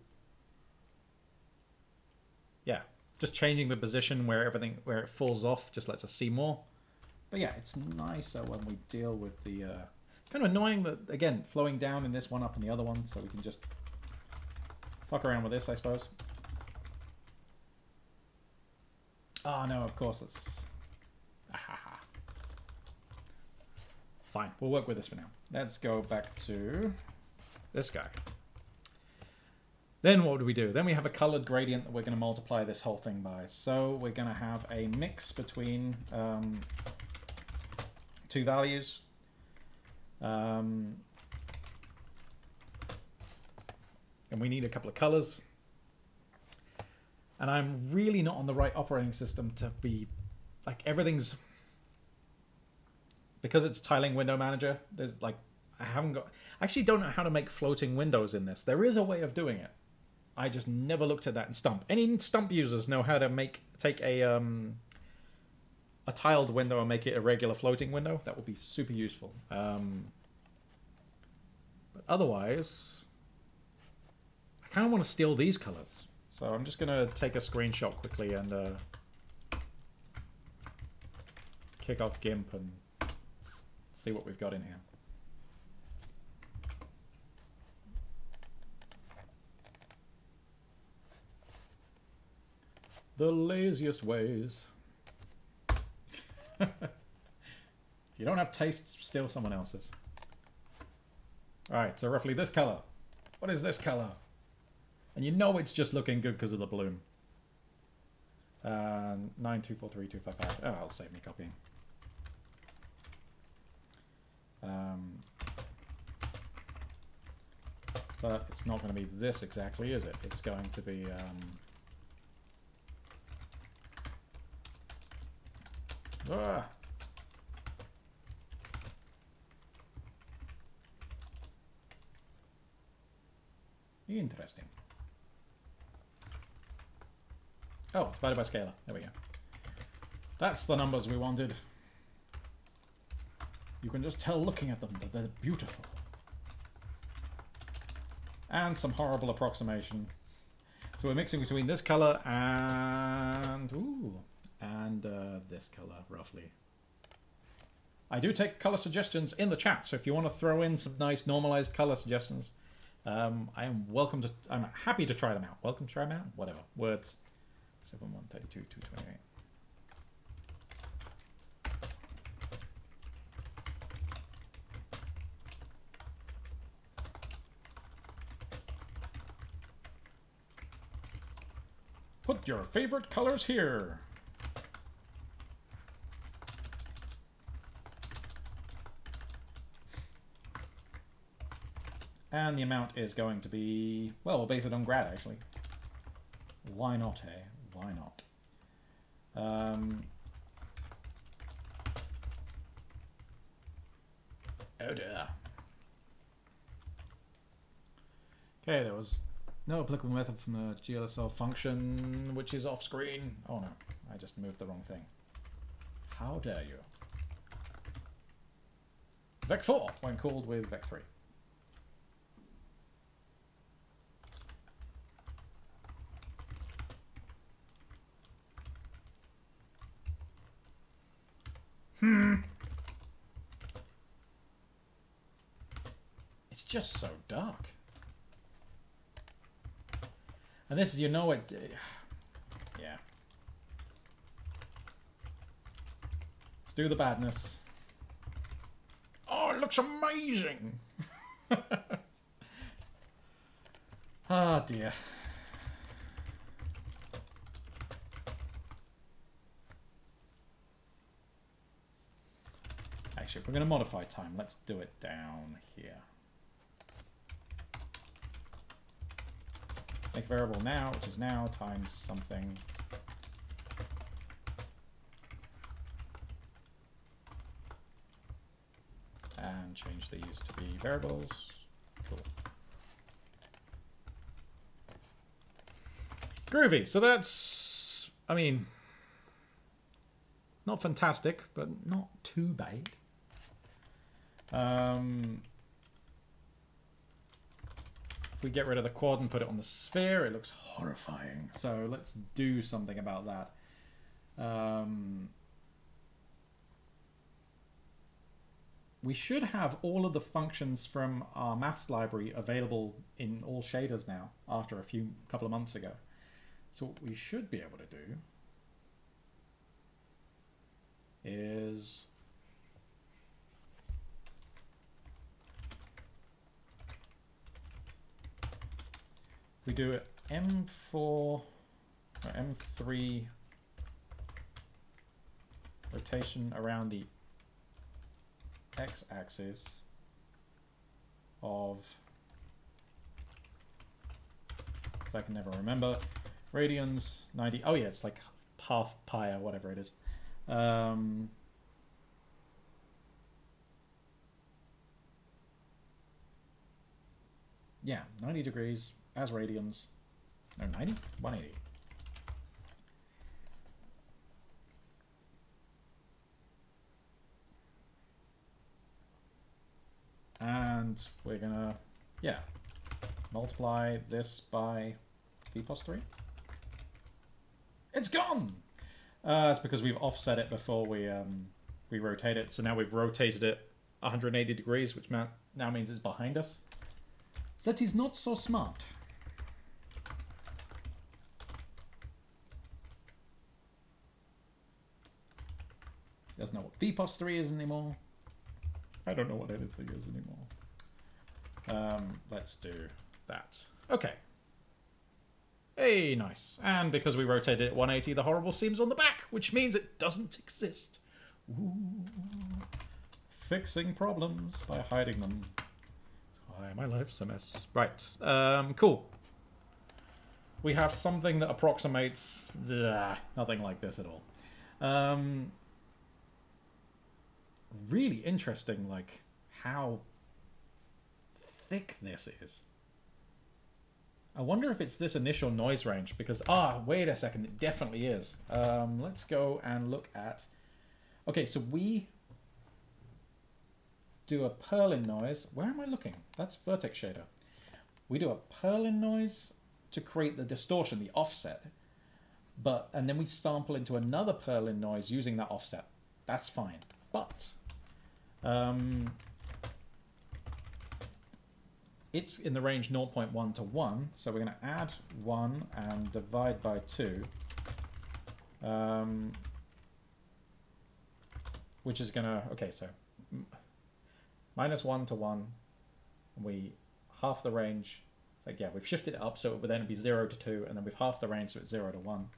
Speaker 1: Yeah, just changing the position where everything, where it falls off, just lets us see more. But yeah, it's nicer when we deal with the... Uh, it's kind of annoying that, again, flowing down in this one, up in the other one, so we can just fuck around with this, I suppose. Oh, no, of course, it's... Fine, we'll work with this for now. Let's go back to this guy. Then what do we do? Then we have a colored gradient that we're going to multiply this whole thing by. So we're going to have a mix between um, two values. Um, and we need a couple of colors. And I'm really not on the right operating system to be like everything's because it's tiling window manager. There's like I haven't got I actually don't know how to make floating windows in this. There is a way of doing it. I just never looked at that in Stump. Any Stump users know how to make take a um, a tiled window and make it a regular floating window. That would be super useful. Um, but otherwise, I kind of want to steal these colors. So I'm just going to take a screenshot quickly and uh, kick off GIMP and see what we've got in here. The laziest ways. if [laughs] you don't have taste, steal someone else's. Alright, so roughly this color. What is this color? And you know it's just looking good because of the bloom. Uh, 9243255. Oh, I'll save me copying. Um, but it's not going to be this exactly, is it? It's going to be... Um, Ah. Interesting. Oh, divided by scalar. There we go. That's the numbers we wanted. You can just tell looking at them that they're beautiful. And some horrible approximation. So we're mixing between this color and... Ooh, and uh, this color, roughly. I do take color suggestions in the chat, so if you want to throw in some nice normalized color suggestions, um, I am welcome to. I'm happy to try them out. Welcome to try them out. Whatever words. Seven one thirty two two twenty eight. Put your favorite colors here. And the amount is going to be, well, we'll base it on grad, actually. Why not, eh? Why not? Um, oh dear. Okay, there was no applicable method from the GLSL function, which is off screen. Oh no, I just moved the wrong thing. How dare you? Vec4 when called with Vec3. Hmm. It's just so dark. And this is, you know it... Yeah. Let's do the badness. Oh, it looks amazing! [laughs] Ah, oh, dear. Actually, if we're going to modify time, let's do it down here. Make a variable now, which is now times something. And change these to be variables. Cool. Groovy. So that's, I mean, not fantastic, but not too bad. Um, if we get rid of the quad and put it on the sphere, it looks horrifying. So let's do something about that. Um, we should have all of the functions from our maths library available in all shaders now after a few couple of months ago. So what we should be able to do is we do it M4 or M3 rotation around the x-axis of I can never remember radians 90 oh yeah it's like half pi or whatever it is. Um, yeah 90 degrees as radians. No, 90? 180. And we're gonna, yeah, multiply this by v plus 3. It's gone! Uh, it's because we've offset it before we um, we rotate it. So now we've rotated it 180 degrees, which now means it's behind us. That is not so smart. Doesn't know what VPOS 3 is anymore. I don't know what anything is anymore. Um, let's do that. Okay. Hey, nice. And because we rotated it 180, the horrible seam's on the back, which means it doesn't exist. Ooh. Fixing problems by hiding them. Why my life's a mess. Right. Um, cool. We have something that approximates nothing like this at all. Um, really interesting, like, how thick this is. I wonder if it's this initial noise range, because, ah, wait a second, it definitely is. Um, let's go and look at... Okay, so we do a Perlin noise. Where am I looking? That's vertex shader. We do a Perlin noise to create the distortion, the offset. But, and then we sample into another Perlin noise using that offset. That's fine. But Um, it's in the range 0.1 to 1, so we're going to add 1 and divide by 2. Um, which is going to... Okay, so minus 1 to 1. We half the range. Like, yeah, we've shifted it up, so it would then be 0 to 2, and then we've half the range, so it's 0 to 1.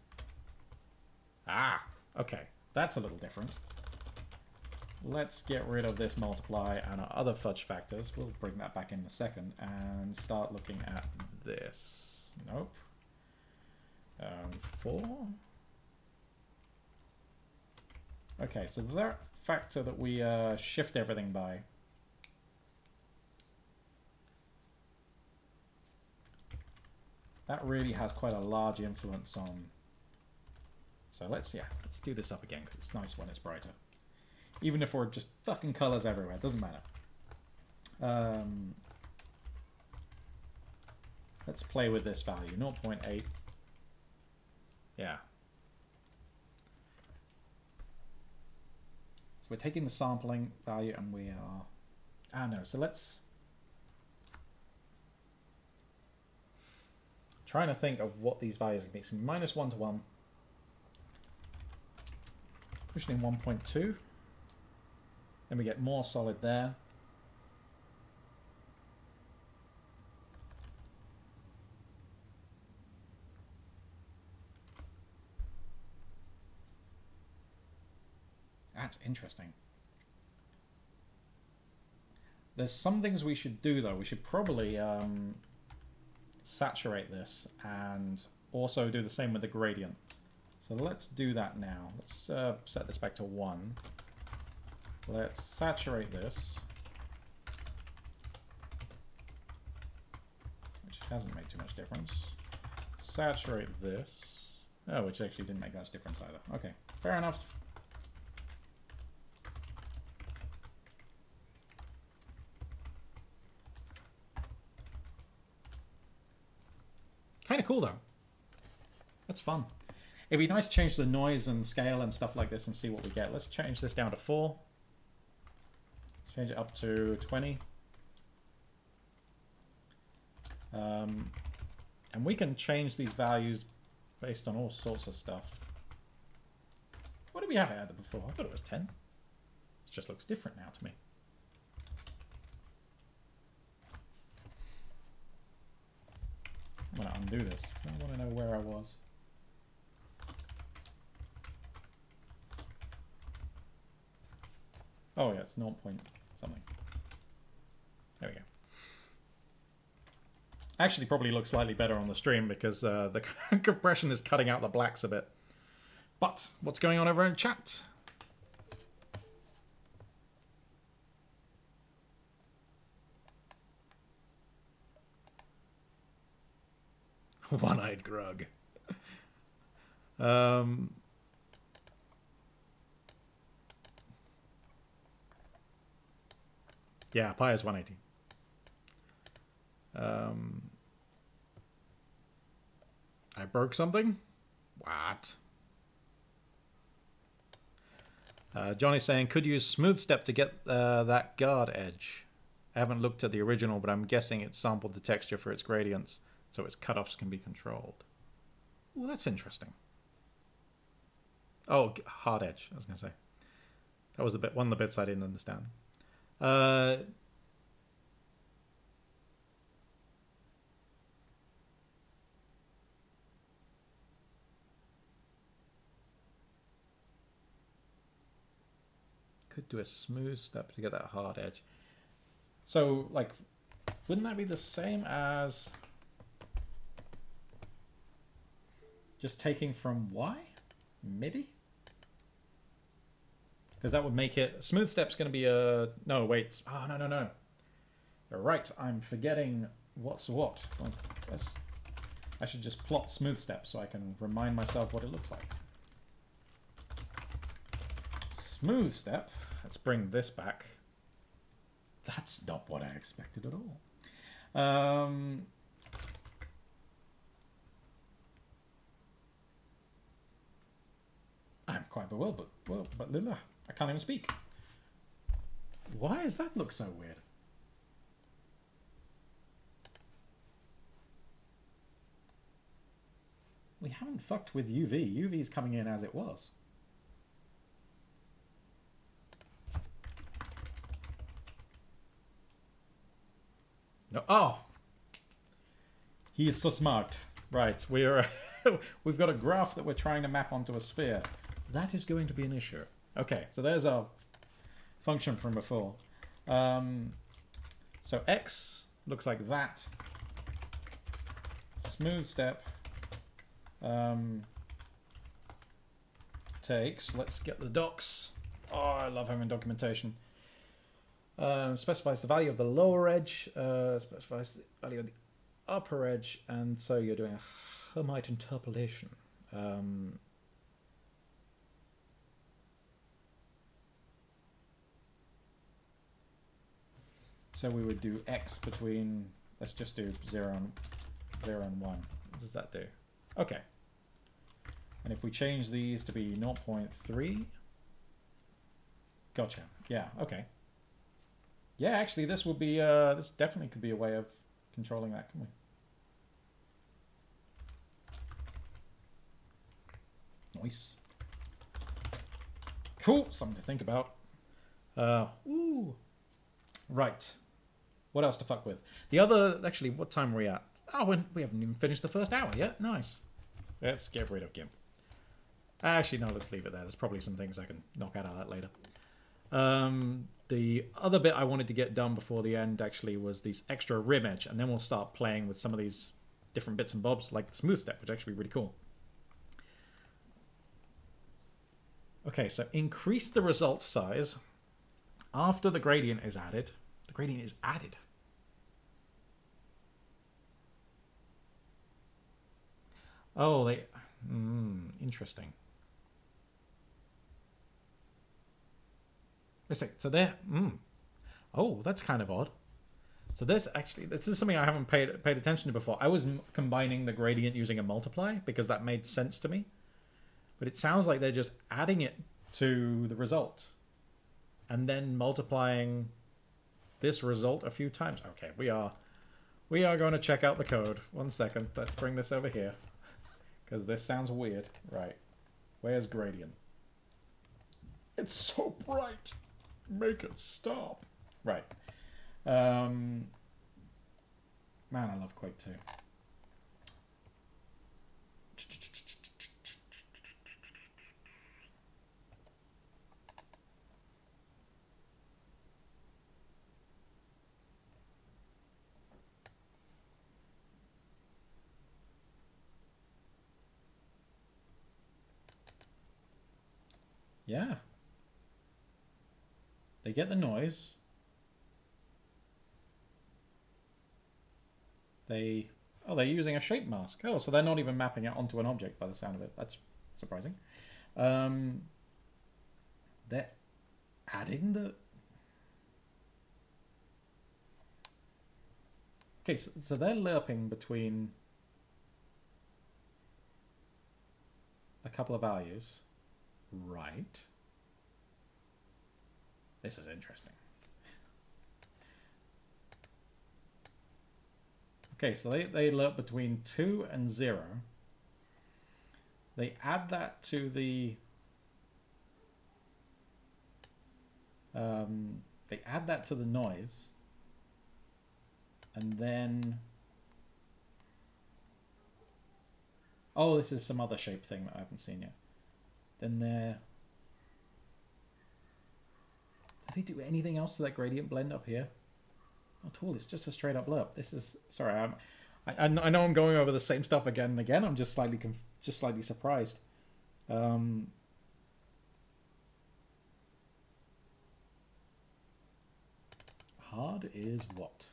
Speaker 1: Ah, okay. That's a little different. Let's get rid of this multiply and our other fudge factors. We'll bring that back in a second and start looking at this. Nope. Um, four. Okay, so that factor that we uh, shift everything by. That really has quite a large influence on... So let's, yeah, let's do this up again because it's nice when it's brighter. Even if we're just fucking colors everywhere, it doesn't matter. Um, let's play with this value, 0.8. Yeah. So we're taking the sampling value and we are... Ah, no, so let's... Trying to think of what these values going be. So minus 1 to 1. Pushing in 1.2. Then we get more solid there. That's interesting. There's some things we should do though. We should probably um, saturate this and also do the same with the gradient. So let's do that now. Let's uh, set this back to 1. Let's saturate this. Which hasn't made too much difference. Saturate this. Oh, which actually didn't make much difference either. Okay, fair enough. Kind of cool, though. That's fun. It'd be nice to change the noise and scale and stuff like this and see what we get. Let's change this down to 4. Change it up to 20. Um, and we can change these values based on all sorts of stuff. What did we have it at before? I thought it was 10. It just looks different now to me. I'm going to undo this. I want to know where I was. Oh yeah, it's 0 point something. There we go. Actually, probably looks slightly better on the stream because uh, the [laughs] compression is cutting out the blacks a bit. But what's going on over in chat? [laughs] One-eyed grug. Um, Yeah, pi is 180. Um, I broke something? What? Uh, Johnny's saying, could use smooth step to get uh, that guard edge. I haven't looked at the original, but I'm guessing it sampled the texture for its gradients, so its cutoffs can be controlled. Well, that's interesting. Oh, hard edge, I was going to say. That was the bit, one of the bits I didn't understand. Uh, do a smooth step to get that hard edge. So, like, wouldn't that be the same as just taking from Y? MIDI? Because that would make it... Smooth step's going to be a... No, wait. Oh, no, no, no. You're right. I'm forgetting what's what. I should just plot smooth step so I can remind myself what it looks like. Smooth step. Let's bring this back. That's not what I expected at all. Um, I'm quite bewildered. Well, but Lila, I can't even speak. Why does that look so weird? We haven't fucked with UV. UV's coming in as it was. No. Oh. He is so smart. Right. We're [laughs] we've got a graph that we're trying to map onto a sphere. That is going to be an issue. Okay, so there's our function from before. Um, so x looks like that. Smooth step um, takes, let's get the docs. Oh, I love having documentation. Um, specifies the value of the lower edge, uh, specifies the value of the upper edge, and so you're doing a Hermite interpolation. Um, so we would do x between, let's just do 0 and, 0 and 1. What does that do? Okay. And if we change these to be 0.3, gotcha. Yeah, okay. Yeah, actually, this would be, uh, this definitely could be a way of controlling that, can we? Nice. Cool, something to think about. Uh, ooh. Right. What else to fuck with? The other, actually, what time are we at? Oh, we haven't even finished the first hour yet. Nice. Let's get rid of GIMP. Actually, no, let's leave it there. There's probably some things I can knock out of that later. Um, the other bit I wanted to get done before the end actually was these extra rim edge, and then we'll start playing with some of these different bits and bobs, like the smooth step, which actually be really cool. Okay, so increase the result size after the gradient is added. The gradient is added. Oh, they... Mm, interesting. Let's see. So there... Mm. Oh, that's kind of odd. So this actually, this is something I haven't paid paid attention to before. I was combining the gradient using a multiply because that made sense to me. But it sounds like they're just adding it to the result and then multiplying this result a few times. Okay, we are we are going to check out the code. One second. Let's bring this over here. Because this sounds weird. Right. Where's gradient? It's so bright. Make it stop. Right. Um, man, I love Quake 2. Yeah. They get the noise. They... Oh, they're using a shape mask. Oh, so they're not even mapping it onto an object by the sound of it. That's surprising. Um, they're adding the... Okay, so, so they're lerping between a couple of values. Right. This is interesting. Okay, so they, they lerp between 2 and 0. They add that to the... Um, they add that to the noise. And then... Oh, this is some other shape thing that I haven't seen yet. Then there... Did they do anything else to that gradient blend up here? Not at all. It's just a straight up lerp. This is... Sorry, I'm, I, I know I'm going over the same stuff again and again. I'm just slightly just slightly surprised. Um, hard is what?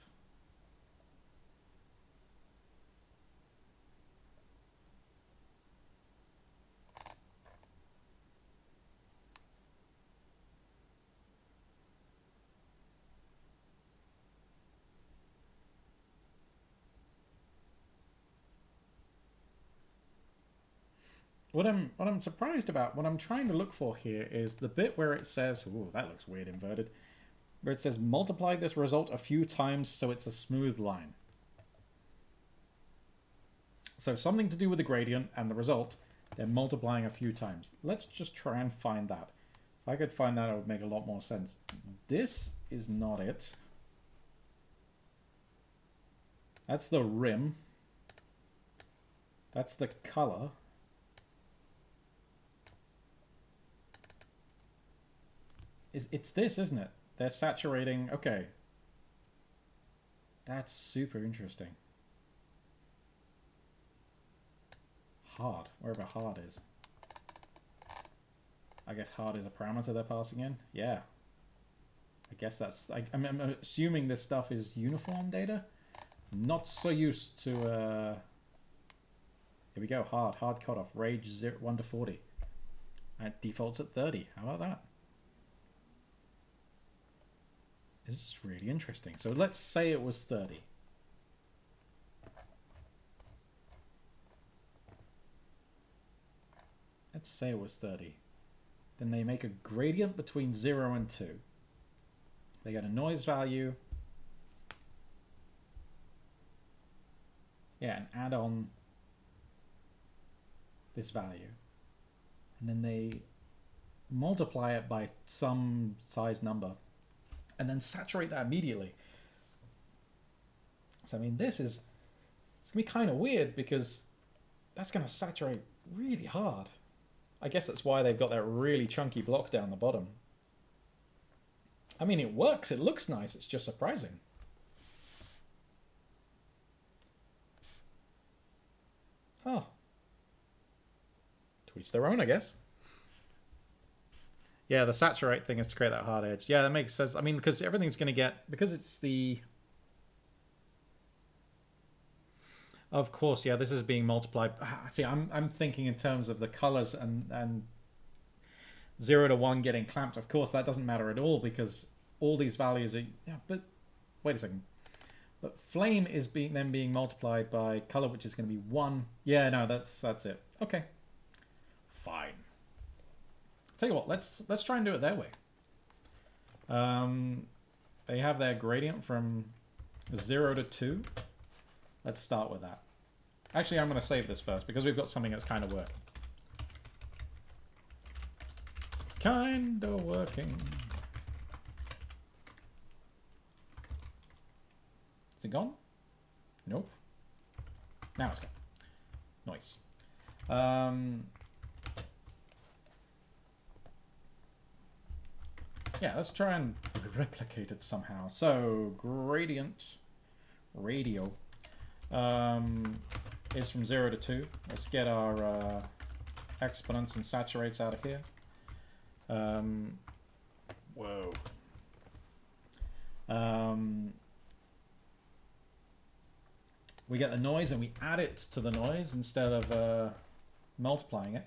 Speaker 1: What I'm what I'm surprised about, what I'm trying to look for here is the bit where it says, "Ooh, that looks weird inverted." where it says multiply this result a few times so it's a smooth line. So something to do with the gradient and the result, they're multiplying a few times. Let's just try and find that. If I could find that, it would make a lot more sense. This is not it. That's the rim. That's the color. Is It's this, isn't it? They're saturating... Okay. That's super interesting. Hard, wherever hard is. I guess hard is a parameter they're passing in. Yeah. I guess that's... I, I'm, I'm assuming this stuff is uniform data. Not so used to... Uh, here we go, hard. Hard cutoff. Rage 0, 1 to 40. And it defaults at 30. How about that? This is really interesting. So let's say it was 30. Let's say it was 30. Then they make a gradient between 0 and 2. They get a noise value. Yeah, and add on this value. And then they multiply it by some size number and then saturate that immediately. So I mean, this is it's gonna be kind of weird because that's gonna saturate really hard. I guess that's why they've got that really chunky block down the bottom. I mean, it works. It looks nice. It's just surprising. Huh. To each their own, I guess. Yeah, the saturate thing is to create that hard edge. Yeah, that makes sense. I mean, because everything's going to get... Because it's the... Of course, yeah, this is being multiplied. Ah, see, I'm, I'm thinking in terms of the colors and, and 0 to 1 getting clamped. Of course, that doesn't matter at all because all these values are... Yeah, but wait a second. But flame is being then being multiplied by color, which is going to be 1. Yeah, no, that's that's it. Okay. Fine. Tell you what, let's let's try and do it their way. Um, they have their gradient from 0 to 2. Let's start with that. Actually, I'm going to save this first because we've got something that's kind of working. Kind of working. Is it gone? Nope. Now it's gone. Nice. Um, yeah, let's try and replicate it somehow. So, gradient radial um, is from 0 to 2. Let's get our uh, exponents and saturates out of here. Um, whoa. Um, we get the noise and we add it to the noise instead of uh, multiplying it.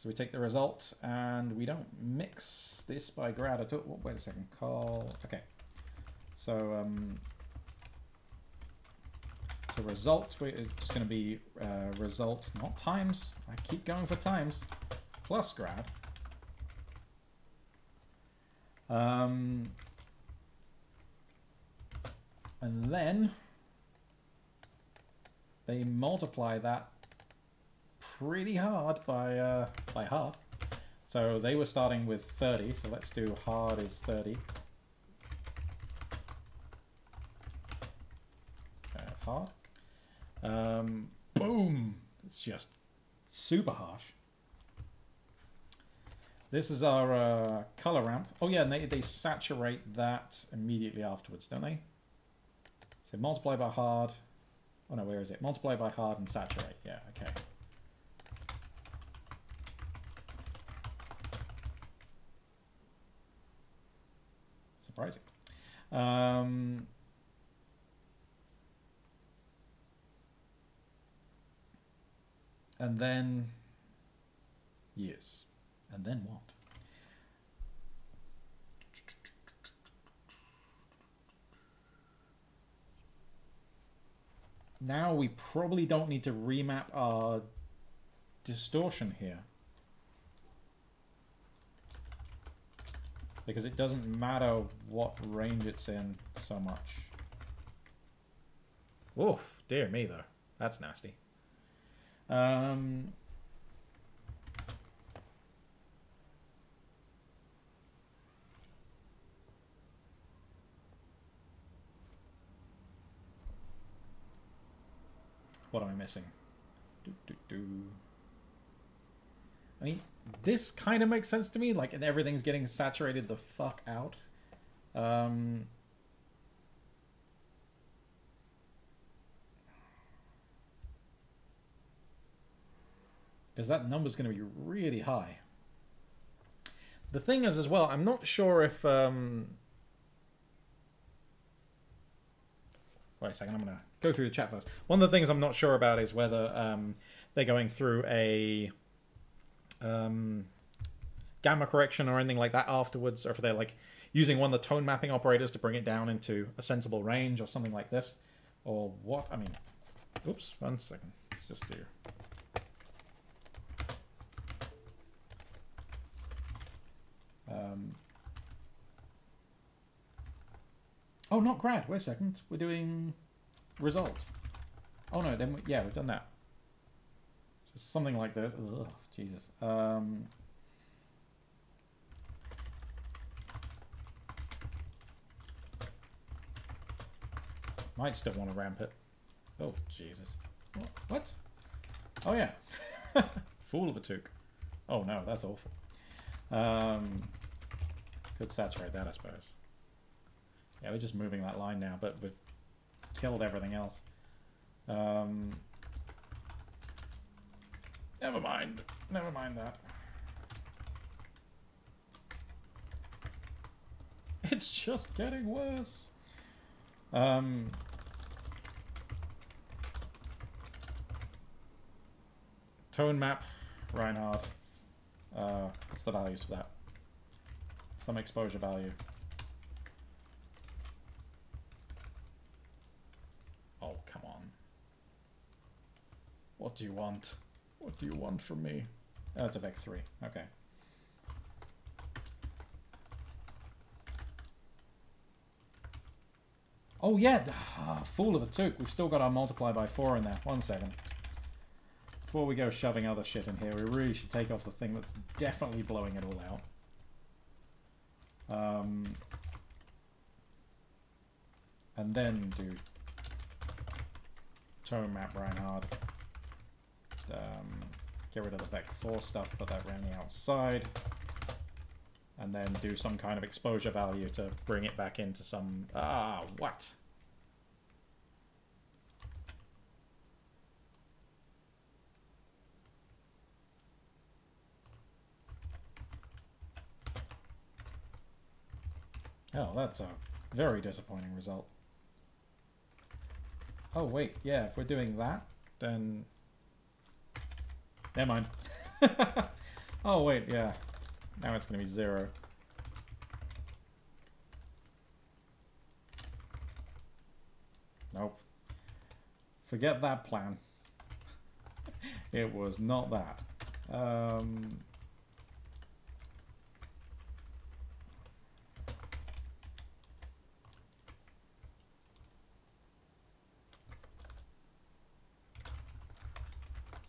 Speaker 1: So we take the result and we don't mix this by grad at all. Wait a second, call, okay. So, um, so result, it's going to be uh, result, not times. I keep going for times, plus grad. Um, and then they multiply that pretty hard by uh, by hard. So they were starting with 30, so let's do hard is 30. Uh, hard. Um, boom! It's just super harsh. This is our uh, color ramp. Oh yeah, and they, they saturate that immediately afterwards, don't they? So multiply by hard. Oh no, where is it? Multiply by hard and saturate. Yeah, okay. Surprising. Um, and then, yes. And then what? Now we probably don't need to remap our distortion here. Because it doesn't matter what range it's in so much. Oof, dear me though. That's nasty. Um, what am I missing? Do, do, do. I mean, this kind of makes sense to me. Like, and everything's getting saturated the fuck out. Um, because that number's going to be really high. The thing is, as well, I'm not sure if. Um... Wait a second, I'm going to go through the chat first. One of the things I'm not sure about is whether um, they're going through a um, gamma correction or anything like that afterwards, or if they're like using one of the tone mapping operators to bring it down into a sensible range or something like this, or what? I mean, oops, one second. Let's just do. Um, oh, not grad. Wait a second. We're doing result. Oh no, then we, yeah, we've done that. Just something like this. Ugh, Jesus. Um, might still want to ramp it. Oh, Jesus. What? Oh, yeah. [laughs] Fool of a Took. Oh, no, that's awful. Um, could saturate that, I suppose. Yeah, we're just moving that line now, but we've killed everything else. Um, never mind. Never mind that. [laughs] It's just getting worse. Um, tone map, Reinhard. Uh, what's the values for that? Some exposure value. Oh, come on. What do you want? What do you want from me? Oh, it's a Vec 3. Okay. Oh, yeah. Ah, fool of a Took. We've still got our multiply by 4 in there. One second. Before we go shoving other shit in here, we really should take off the thing that's definitely blowing it all out. Um, and then do tone map Reinhard. Um, get rid of the Vec 4 stuff, put that around the outside. And then do some kind of exposure value to bring it back into some... Ah, what? Oh, that's a very disappointing result. Oh, wait, yeah, if we're doing that, then... Never mind. [laughs] oh, wait, yeah. Now it's going to be zero. Nope. Forget that plan. [laughs] it was not that. Um...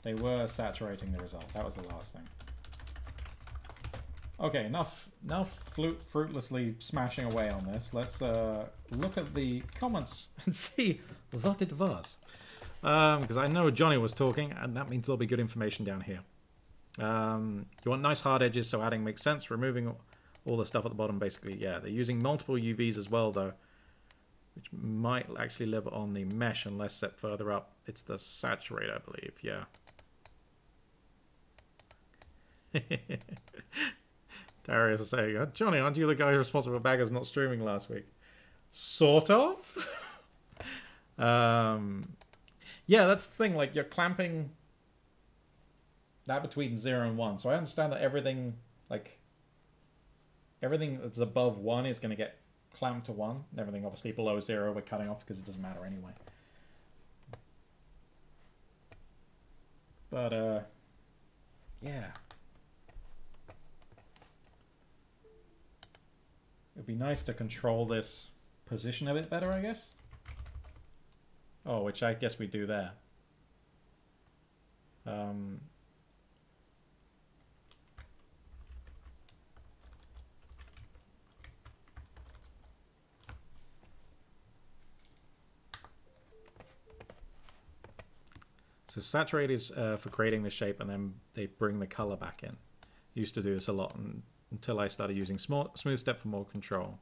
Speaker 1: They were saturating the result. That was the last thing. Okay, enough enough fruitlessly smashing away on this. Let's uh, look at the comments [laughs] and see what it was. Because um, I know Johnny was talking, and that means there'll be good information down here. Um, you want nice hard edges, so adding makes sense. Removing all the stuff at the bottom, basically, yeah. They're using multiple UVs as well, though, which might actually live on the mesh unless set further up. It's the saturate, I believe, yeah. [laughs] Darius is saying, uh, Johnny, aren't you the guy responsible for Baggers not streaming last week? Sort of. [laughs] um, yeah, that's the thing. Like, you're clamping that between 0 and 1. So I understand that everything, like, everything that's above 1 is going to get clamped to 1. And everything obviously below 0 we're cutting off because it doesn't matter anyway. But, uh, yeah. Be nice to control this position a bit better, I guess. Oh, which I guess we do there. Um, So saturate is uh, for creating the shape and then they bring the color back in. Used to do this a lot and, until I started using small, smooth step for more control.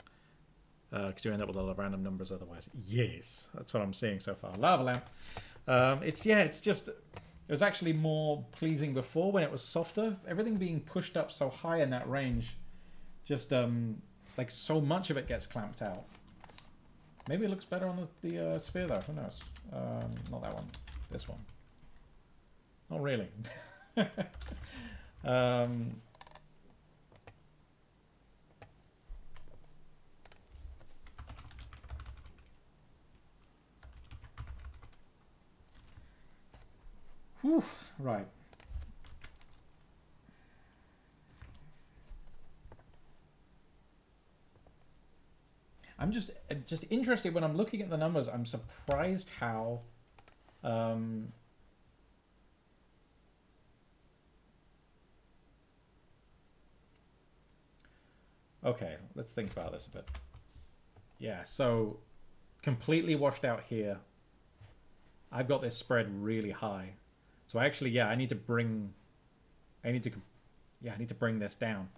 Speaker 1: Because uh, you end up with a lot of random numbers otherwise. Yes, that's what I'm seeing so far. Lava lamp. Um, it's, yeah, it's just, it was actually more pleasing before when it was softer. Everything being pushed up so high in that range, just um, like so much of it gets clamped out. Maybe it looks better on the, the uh, sphere though, who knows? Um, not that one, this one. Not really. [laughs] um, whew, right. I'm just just interested when I'm looking at the numbers. I'm surprised how um, Okay, let's think about this a bit. Yeah, so completely washed out here. I've got this spread really high. So actually, yeah, I need to bring... I need to... Yeah, I need to bring this down.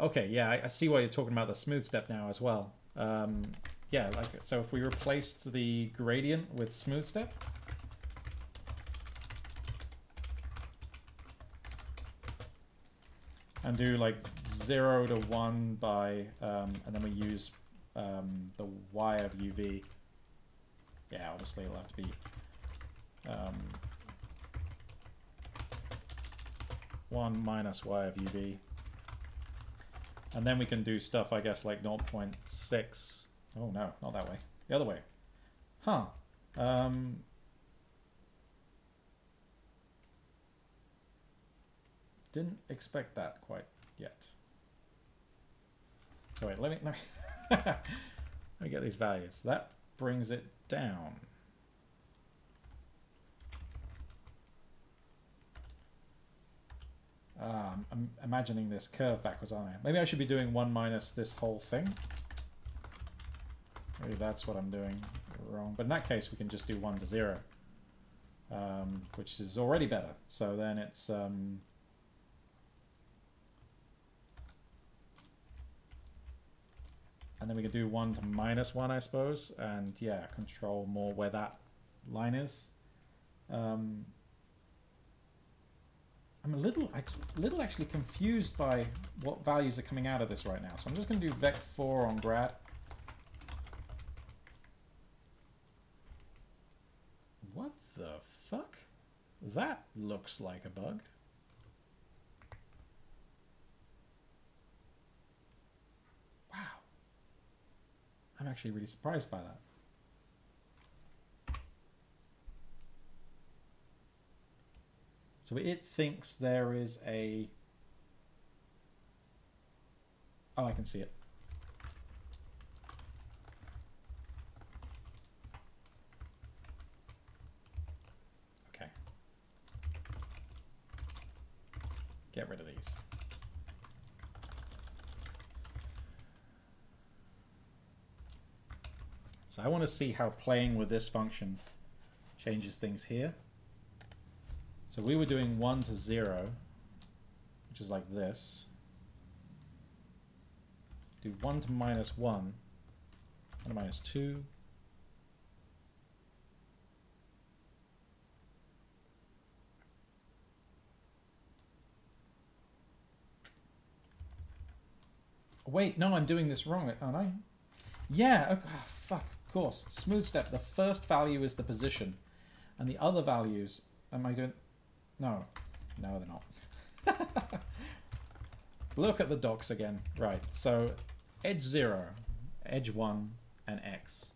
Speaker 1: Okay, yeah, I, I see why you're talking about the smooth step now as well. Um, yeah, like so if we replaced the gradient with smooth step... And do like 0 to 1 by, um, and then we use um, the y of uv. Yeah, obviously it'll have to be um, 1 minus y of uv. And then we can do stuff, I guess, like 0.6. Oh no, not that way. The other way. Huh. Um, didn't expect that quite yet. So wait, let me, let me, [laughs] let me get these values. That brings it down. Um, I'm imagining this curve backwards, aren't I? Maybe I should be doing 1 minus this whole thing. Maybe that's what I'm doing wrong. But in that case, we can just do 1 to 0. Um, which is already better. So then it's... Um, And then we can do 1 to minus 1, I suppose. And yeah, control more where that line is. Um, I'm a little, little actually confused by what values are coming out of this right now. So I'm just going to do vec4 on grad. What the fuck? That looks like a bug. Wow. I'm actually really surprised by that. So it thinks there is a... Oh, I can see it. Okay. Get rid of these. So I want to see how playing with this function changes things here. So we were doing 1 to 0, which is like this. Do 1 to minus 1, 1 to minus 2, Wait, no, I'm doing this wrong, aren't I? Yeah, okay, oh, ah, fuck of course, smooth step, the first value is the position. And the other values, am I doing... No. No, they're not. [laughs] Look at the docs again. Right, so edge 0, edge 1, and x.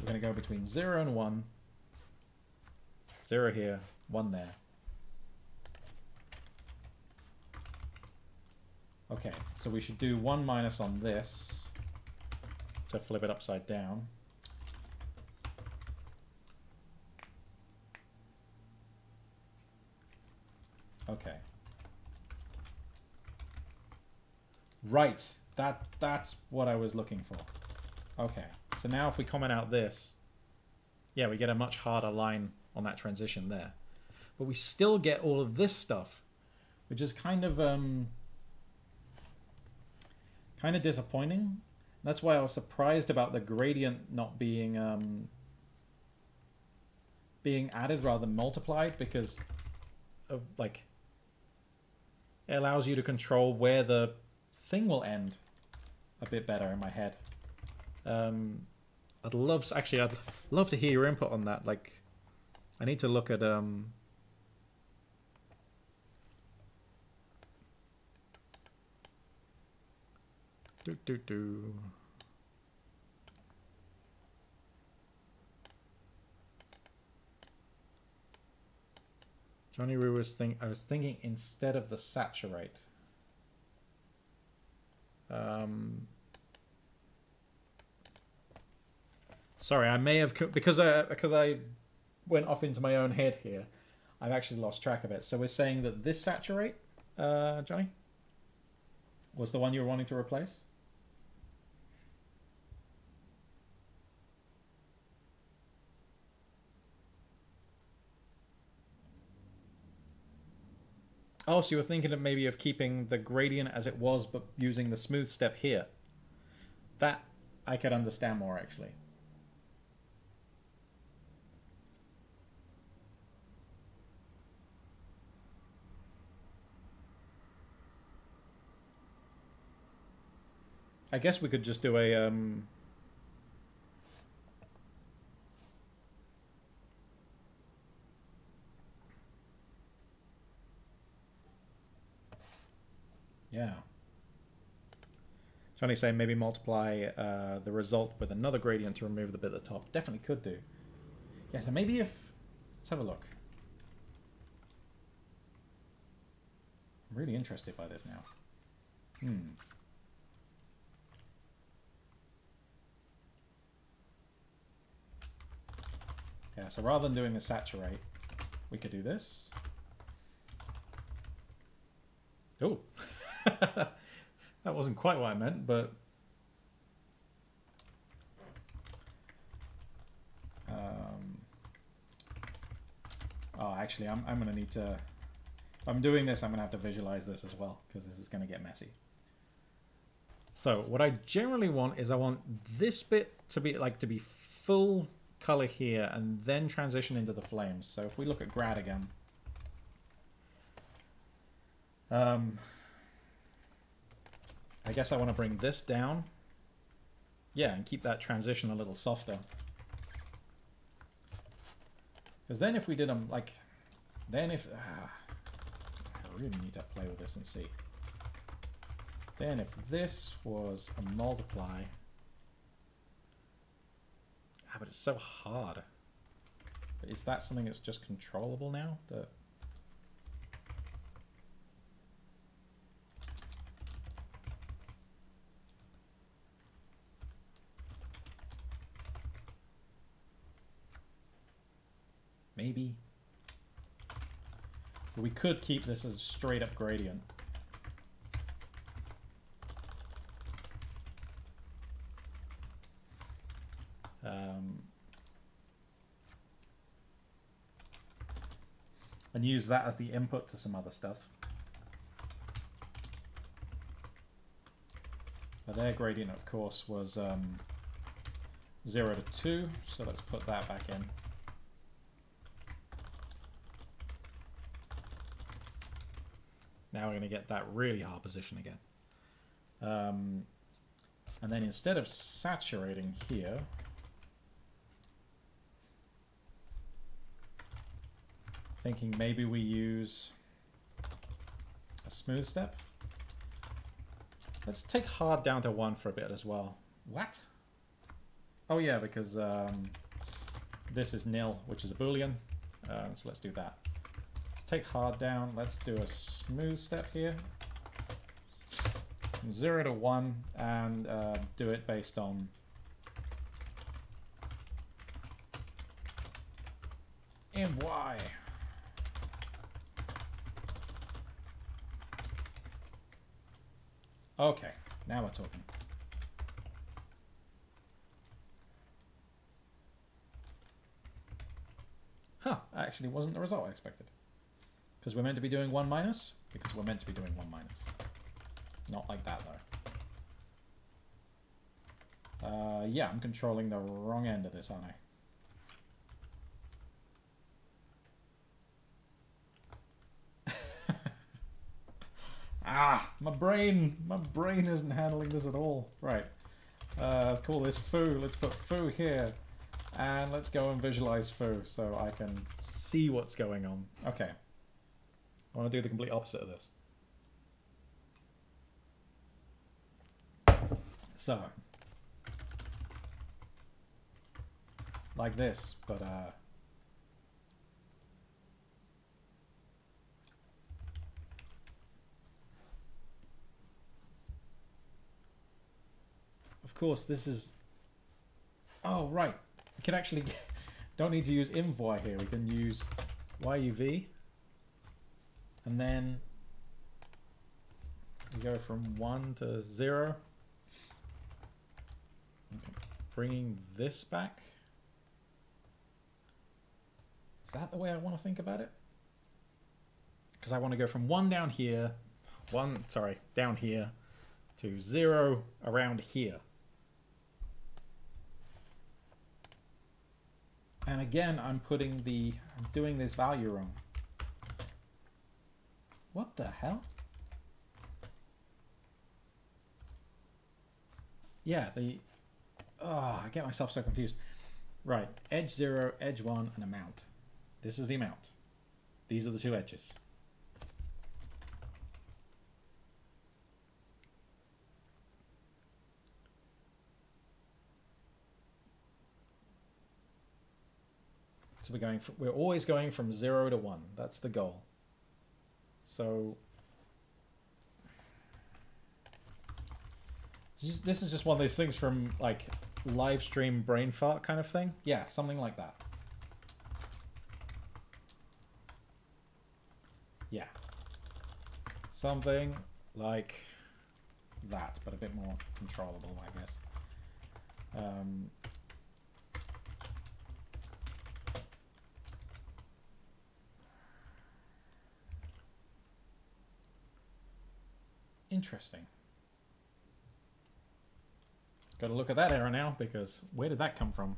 Speaker 1: We're going to go between 0 and 1. 0 here, 1 there. Okay, so we should do 1 minus on this to flip it upside down. Okay. Right. That that's what I was looking for. Okay. So now if we comment out this, yeah, we get a much harder line on that transition there. But we still get all of this stuff, which is kind of um kind of disappointing. That's why I was surprised about the gradient not being um being added rather than multiplied because of like it allows you to control where the thing will end a bit better in my head. Um, I'd love, actually, I'd love to hear your input on that. Like, I need to look at, um, do, do, do. Johnny Roo was think I was thinking instead of the saturate. Um, sorry, I may have because I because I went off into my own head here. I've actually lost track of it. So we're saying that this saturate, uh, Johnny, was the one you were wanting to replace. Oh, so you were thinking of maybe of keeping the gradient as it was, but using the smooth step here. That I could understand more, actually. I guess we could just do a um, Yeah. Johnny saying maybe multiply uh, the result with another gradient to remove the bit at the top. Definitely could do. Yeah, so maybe if... Let's have a look. I'm really interested by this now. Hmm. Yeah, so rather than doing the saturate, we could do this. Oh. [laughs] [laughs] that wasn't quite what I meant, but... Um, oh, actually, I'm, I'm going to need to... If I'm doing this, I'm going to have to visualize this as well, because this is going to get messy. So, what I generally want is I want this bit to be like to be full color here and then transition into the flames. So if we look at grad again, um, I guess I want to bring this down. Yeah, and keep that transition a little softer. Because then if we did them, like, then if, ah, I really need to play with this and see. Then if this was a multiply, ah, but it's so hard. Is that something that's just controllable now? That Maybe. But we could keep this as a straight up gradient. Um, and use that as the input to some other stuff. But their gradient, of course, was um, 0 to 2, so let's put that back in. Now we're going to get that really hard position again. Um, and then instead of saturating here, thinking maybe we use a smooth step. Let's take hard down to one for a bit as well. What? Oh yeah, because um, this is nil, which is a boolean. Uh, so let's do that take hard down. Let's do a smooth step here. from 0 to 1 and uh, do it based on MY. Okay, now we're talking. Huh, actually wasn't the result I expected. Because we're meant to be doing 1 minus? Because we're meant to be doing 1 minus. Not like that, though. Uh, yeah, I'm controlling the wrong end of this, aren't I? [laughs] Ah, my brain, my brain isn't handling this at all. Right, uh, let's call this foo. Let's put foo here. And let's go and visualize foo so I can see what's going on. Okay. I want to do the complete opposite of this. So. Like this, but uh, Of course, this is... Oh, right. We can actually... [laughs] Don't need to use envoy here. We can use YUV. And then... We go from 1 to 0. Okay. Bringing this back. Is that the way I want to think about it? Because I want to go from 1 down here, 1, sorry, down here, to 0 around here. And again, I'm putting the, I'm doing this value wrong. What the hell? Yeah, the, oh, I get myself so confused. Right, edge 0, edge 1, and amount. This is the amount. These are the two edges. So we're going, from, we're always going from zero to one. That's the goal. So this is just one of those things from like live stream brain fart kind of thing. Yeah, something like that. Yeah. Something like that, but a bit more controllable, I guess. Um, Interesting. Got to look at that error now, because where did that come from?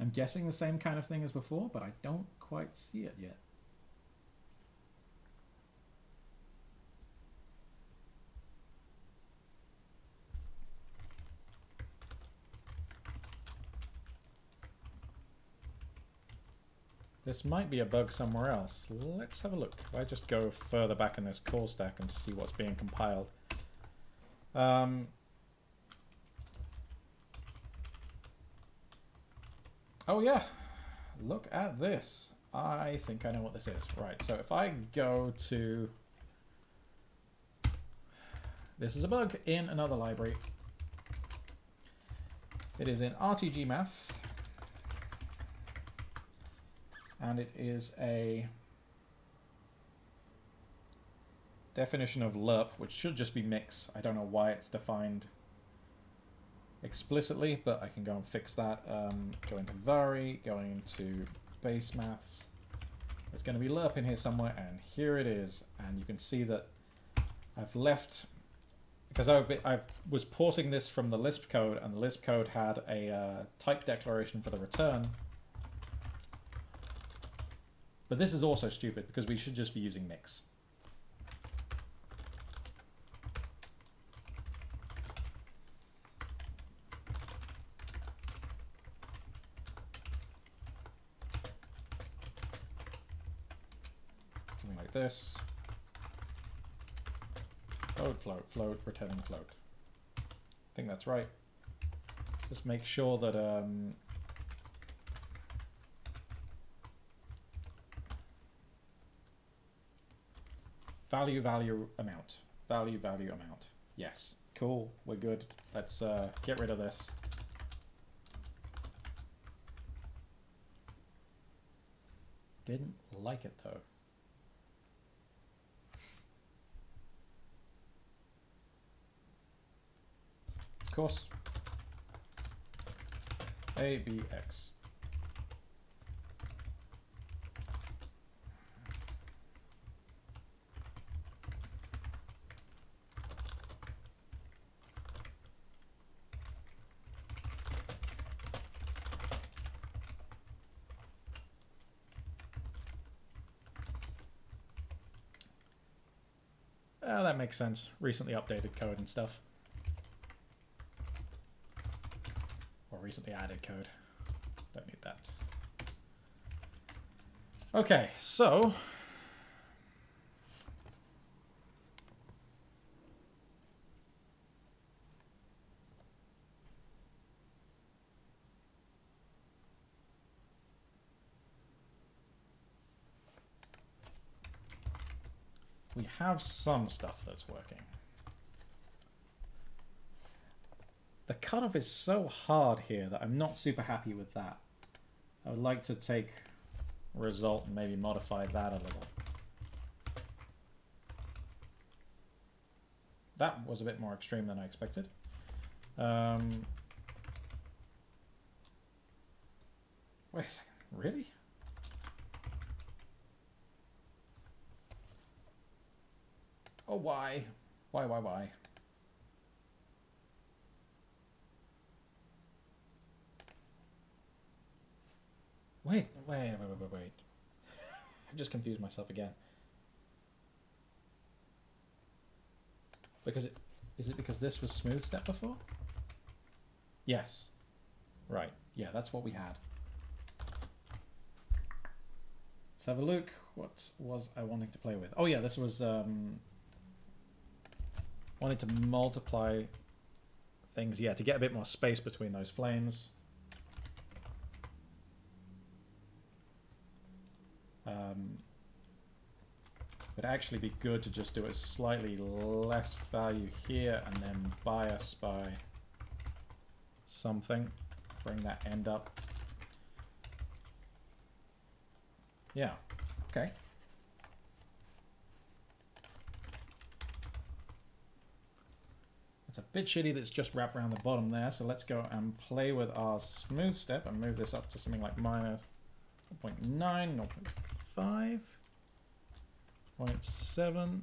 Speaker 1: I'm guessing the same kind of thing as before, but I don't quite see it yet. This might be a bug somewhere else. Let's have a look. If I just go further back in this call stack and see what's being compiled. Um, oh yeah, look at this. I think I know what this is. Right, so if I go to... This is a bug in another library. It is in RTG Math and it is a definition of lerp, which should just be mix. I don't know why it's defined explicitly, but I can go and fix that. Um, go into Varjo, going into base maths. There's going to be lerp in here somewhere, and here it is. And you can see that I've left because I was porting this from the Lisp code, and the Lisp code had a uh, type declaration for the return, but this is also stupid because we should just be using mix. Something like this. Float, float, float, returning float. I think that's right. Just make sure that um, value, value, amount. value, value, amount. Yes. Cool. We're good. Let's uh, get rid of this. Didn't like it though. Of course. A, B, X. Uh, that makes sense. Recently updated code and stuff. Or recently added code. Don't need that. Okay, so... have some stuff that's working. The cutoff is so hard here that I'm not super happy with that. I would like to take result and maybe modify that a little. That was a bit more extreme than I expected. Um, wait a second, really? Oh, why? Why, why, why? Wait, wait, wait, wait, wait. I've just confused myself again. Because it is it because this was smooth step before? Yes. Right. Yeah, that's what we had. Let's have a look. What was I wanting to play with? Oh yeah, this was um wanted to multiply things, yeah, to get a bit more space between those flames. Um, it'd actually be good to just do a slightly less value here and then bias by something. Bring that end up. Yeah, okay. It's a bit shitty that's just wrapped around the bottom there, so let's go and play with our smooth step and move this up to something like minus 0.9, 0.5, 0.7.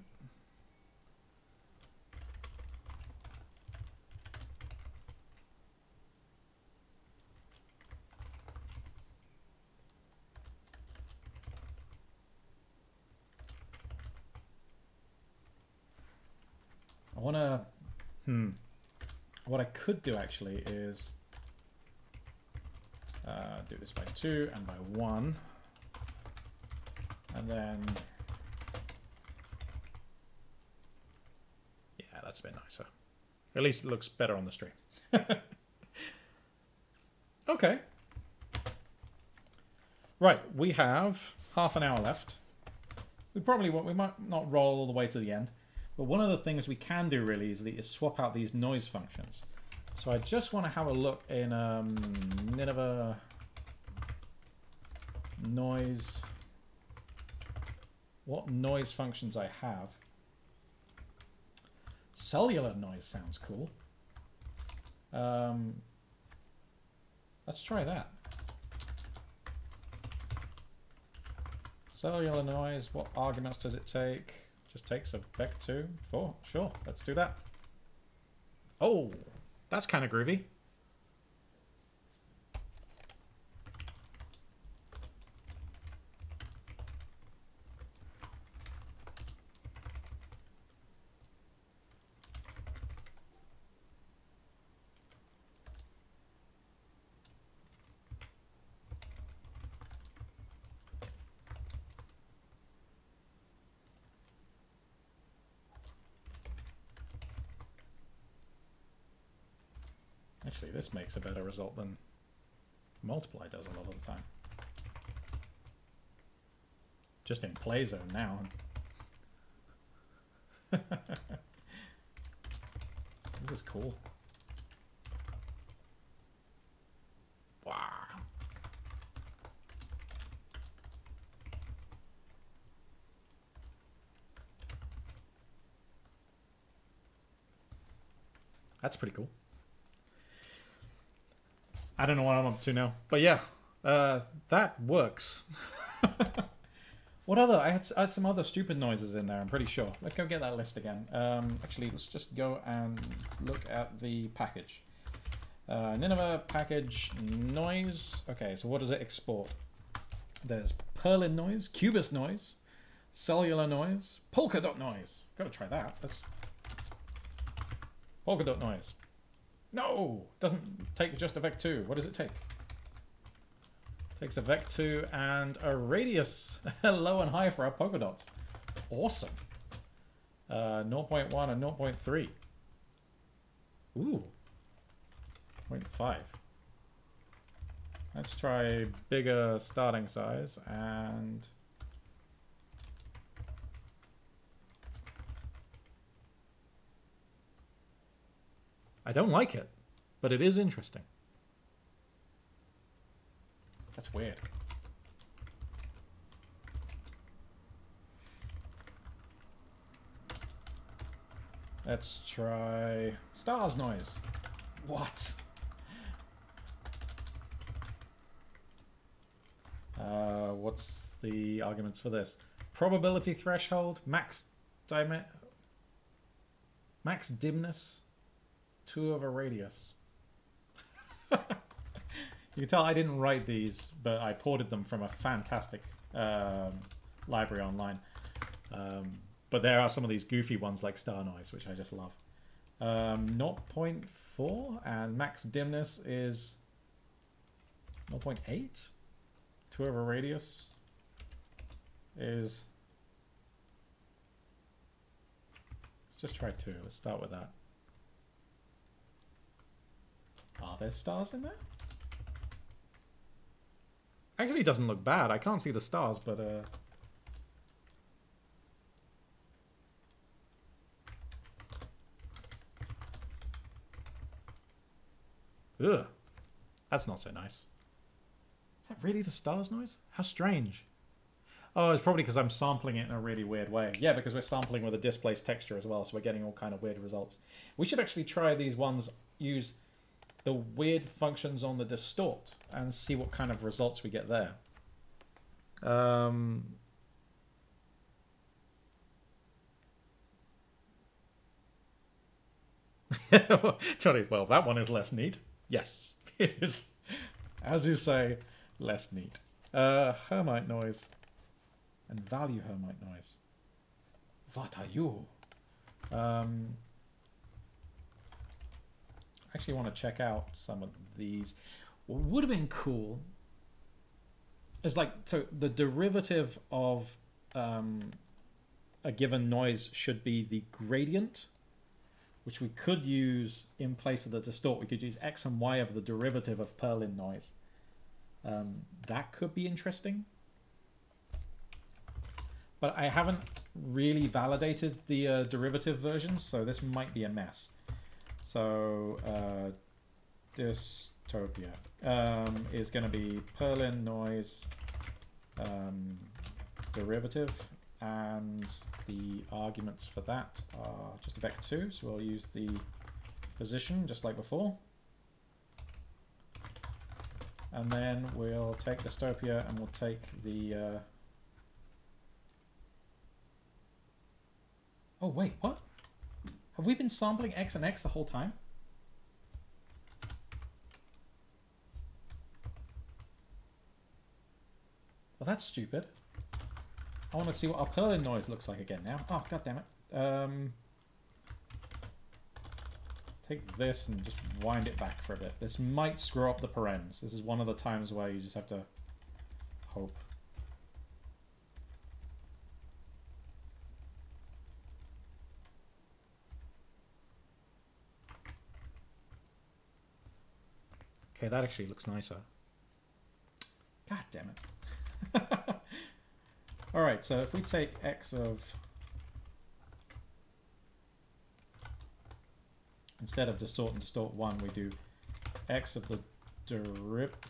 Speaker 1: I want to Hmm. What I could do actually is uh, do this by two and by one. And then... Yeah, that's a bit nicer. At least it looks better on the stream. [laughs] okay. Right, we have half an hour left. We probably won't, we might not roll all the way to the end. But one of the things we can do really easily is swap out these noise functions. So I just want to have a look in um, Nineveh noise, what noise functions I have. Cellular noise sounds cool. Um, let's try that. Cellular noise, what arguments does it take? Just takes a vec 2, 4. Sure, let's do that. Oh, that's kind of groovy. Actually, this makes a better result than multiply does a lot of the time. Just in play zone now. [laughs] This is cool. Wow. That's pretty cool. I don't know what I'm up to now, but yeah, uh, that works. [laughs] what other? I had, I had some other stupid noises in there. I'm pretty sure. Let's go get that list again. Um, actually, let's just go and look at the package. Uh, Nineveh package noise. Okay, so what does it export? There's Perlin noise, Cubist noise, cellular noise, polka dot noise. Gotta try that. That's polka dot noise. No, doesn't take just a vec2. What does it take? Takes a vec2 and a radius [laughs] low and high for our polka dots. Awesome. Uh, 0.1 and 0.3. Ooh. 0.5. Let's try bigger starting size and... I don't like it, but it is interesting. That's weird. Let's try stars noise. What? Uh, what's the arguments for this? Probability threshold, max diameter, max dimness, two of a radius. you can tell I didn't write these, but I ported them from a fantastic um, library online. Um, but there are some of these goofy ones like Star Noise, which I just love. Um, 0.4 and max dimness is 0.8. Two over radius is... Let's just try two. Let's start with that. Are there stars in there? Actually, doesn't look bad. I can't see the stars, but... Uh... Ugh. That's not so nice. Is that really the stars noise? How strange. Oh, it's probably because I'm sampling it in a really weird way. Yeah, because we're sampling with a displaced texture as well, so we're getting all kind of weird results. We should actually try these ones, use the weird functions on the distort, and see what kind of results we get there. Um, [laughs] Johnny, well, that one is less neat. Yes, [laughs] it is, as you say, less neat. Uh, Hermite noise and value Hermite noise. What are you? Um, actually want to check out some of these. What would have been cool is like so the derivative of um, a given noise should be the gradient which we could use in place of the distort. We could use x and y of the derivative of Perlin noise. Um, that could be interesting. But I haven't really validated the uh, derivative versions, so this might be a mess. So, uh, dystopia um, is going to be Perlin noise um, derivative and the arguments for that are just a vector 2 so we'll use the position just like before. And then we'll take dystopia and we'll take the uh... oh wait what have we been sampling x and x the whole time well that's stupid I want to see what our Perlin noise looks like again now. Oh, god damn it. Um, take this and just wind it back for a bit. This might screw up the parens. This is one of the times where you just have to hope. Okay, that actually looks nicer. God damn it. [laughs] All right, so if we take x of instead of distort and distort 1, we do x of the drip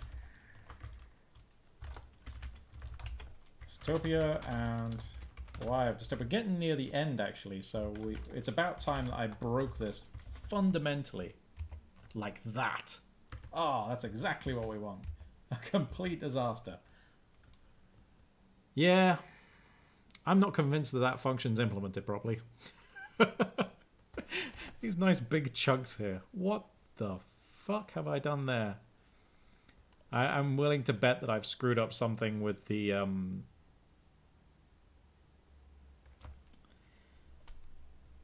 Speaker 1: dystopia and y of dystopia. We're getting near the end, actually, so we it's about time that I broke this fundamentally like that. Oh, that's exactly what we want. [laughs] A complete disaster. Yeah, I'm not convinced that that function's implemented properly. [laughs] These nice big chunks here. What the fuck have I done there? I, I'm willing to bet that I've screwed up something with the um,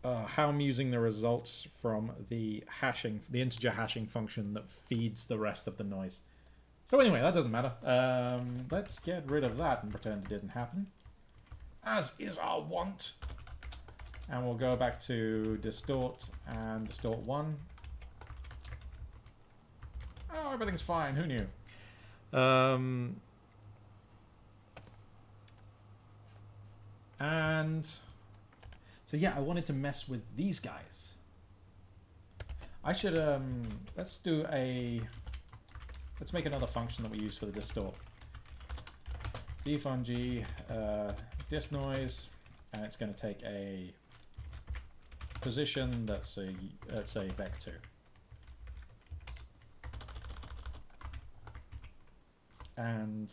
Speaker 1: uh, how I'm using the results from the hashing, the integer hashing function that feeds the rest of the noise. So anyway, that doesn't matter. Um, let's get rid of that and pretend it didn't happen. As is our want. And we'll go back to distort and distort 1. Oh, everything's fine. Who knew? Um, and so yeah, I wanted to mess with these guys. I should, um, let's do a, let's make another function that we use for the distort. defun-g uh, dist noise, and it's going to take a position that's a, let's say, vec2. And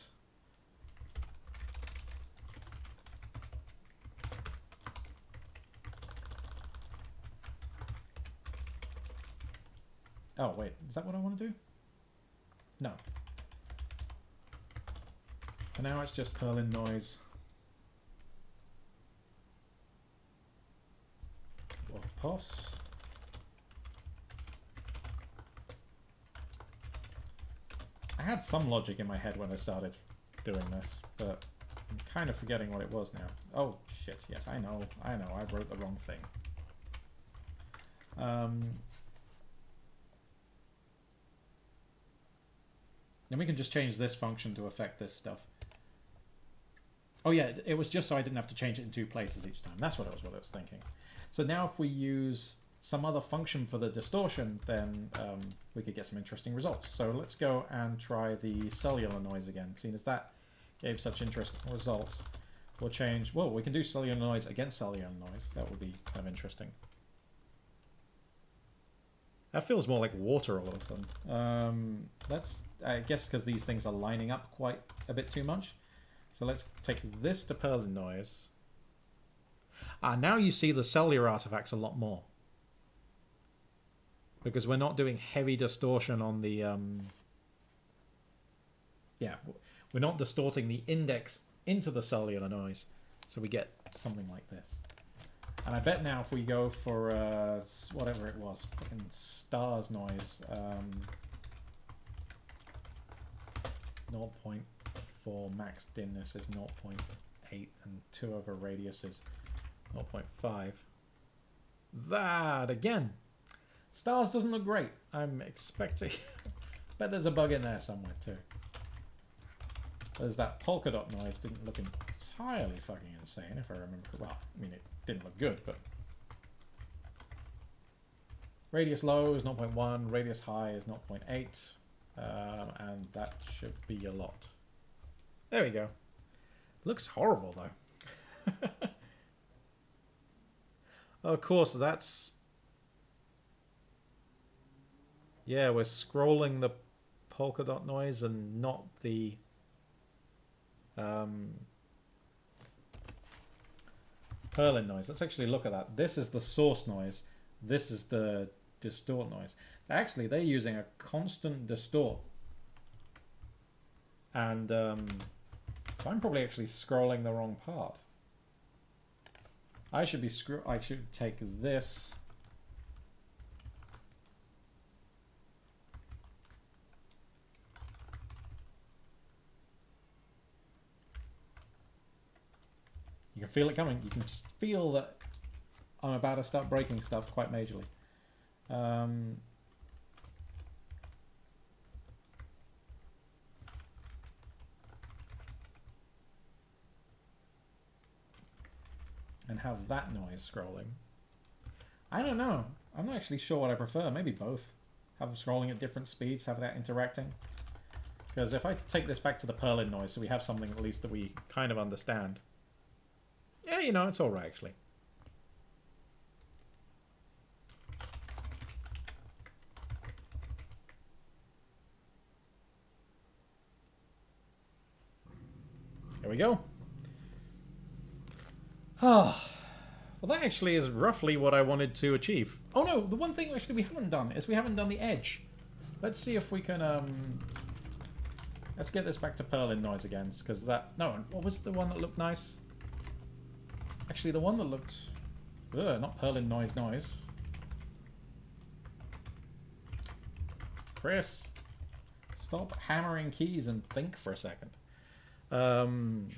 Speaker 1: Oh, wait. Is that what I want to do? No. And now it's just Perlin noise. Of POS. I had some logic in my head when I started doing this, but I'm kind of forgetting what it was now. Oh, shit. Yes, I know. I know. I wrote the wrong thing. Um, And we can just change this function to affect this stuff. Oh yeah, it was just so I didn't have to change it in two places each time. That's what I was what I was thinking. So now if we use some other function for the distortion, then um, we could get some interesting results. So let's go and try the cellular noise again, seeing as that gave such interesting results. We'll change, well, we can do cellular noise against cellular noise. That would be kind of interesting. That feels more like water all of a sudden. Um, let's, I guess because these things are lining up quite a bit too much. So let's take this to Perlin noise. Ah, now you see the cellular artifacts a lot more. Because we're not doing heavy distortion on the... Um, yeah, we're not distorting the index into the cellular noise. So we get something like this. And I bet now if we go for uh, whatever it was, fucking stars noise, um, 0.4 max dimness is 0.8 and 2 over radius is 0.5. That again. Stars doesn't look great. I'm expecting. [laughs] bet there's a bug in there somewhere too. There's that polka dot noise didn't look entirely fucking insane if I remember. Well, I mean it didn't look good, but radius low is 0.1, radius high is 0.8, um, and that should be a lot. There we go. Looks horrible though. [laughs] of course, that's yeah, we're scrolling the polka dot noise and not the um, Perlin noise. Let's actually look at that. This is the source noise. This is the distort noise. Actually, they're using a constant distort. And um, so I'm probably actually scrolling the wrong part. I should be screw. I should take this You can feel it coming. You can just feel that I'm about to start breaking stuff quite majorly. Um, and have that noise scrolling. I don't know. I'm not actually sure what I prefer. Maybe both. Have them scrolling at different speeds, have that interacting. Because if I take this back to the Perlin noise, so we have something at least that we kind of understand. Yeah, you know, it's alright actually. There we go. Ah. [sighs] well, that actually is roughly what I wanted to achieve. Oh no, the one thing actually we haven't done is we haven't done the edge. Let's see if we can, um... Let's get this back to Perlin noise again, because that... No, what was the one that looked nice? Actually, the one that looked... Ugh, not Perlin noise noise. Chris, stop hammering keys and think for a second. Um,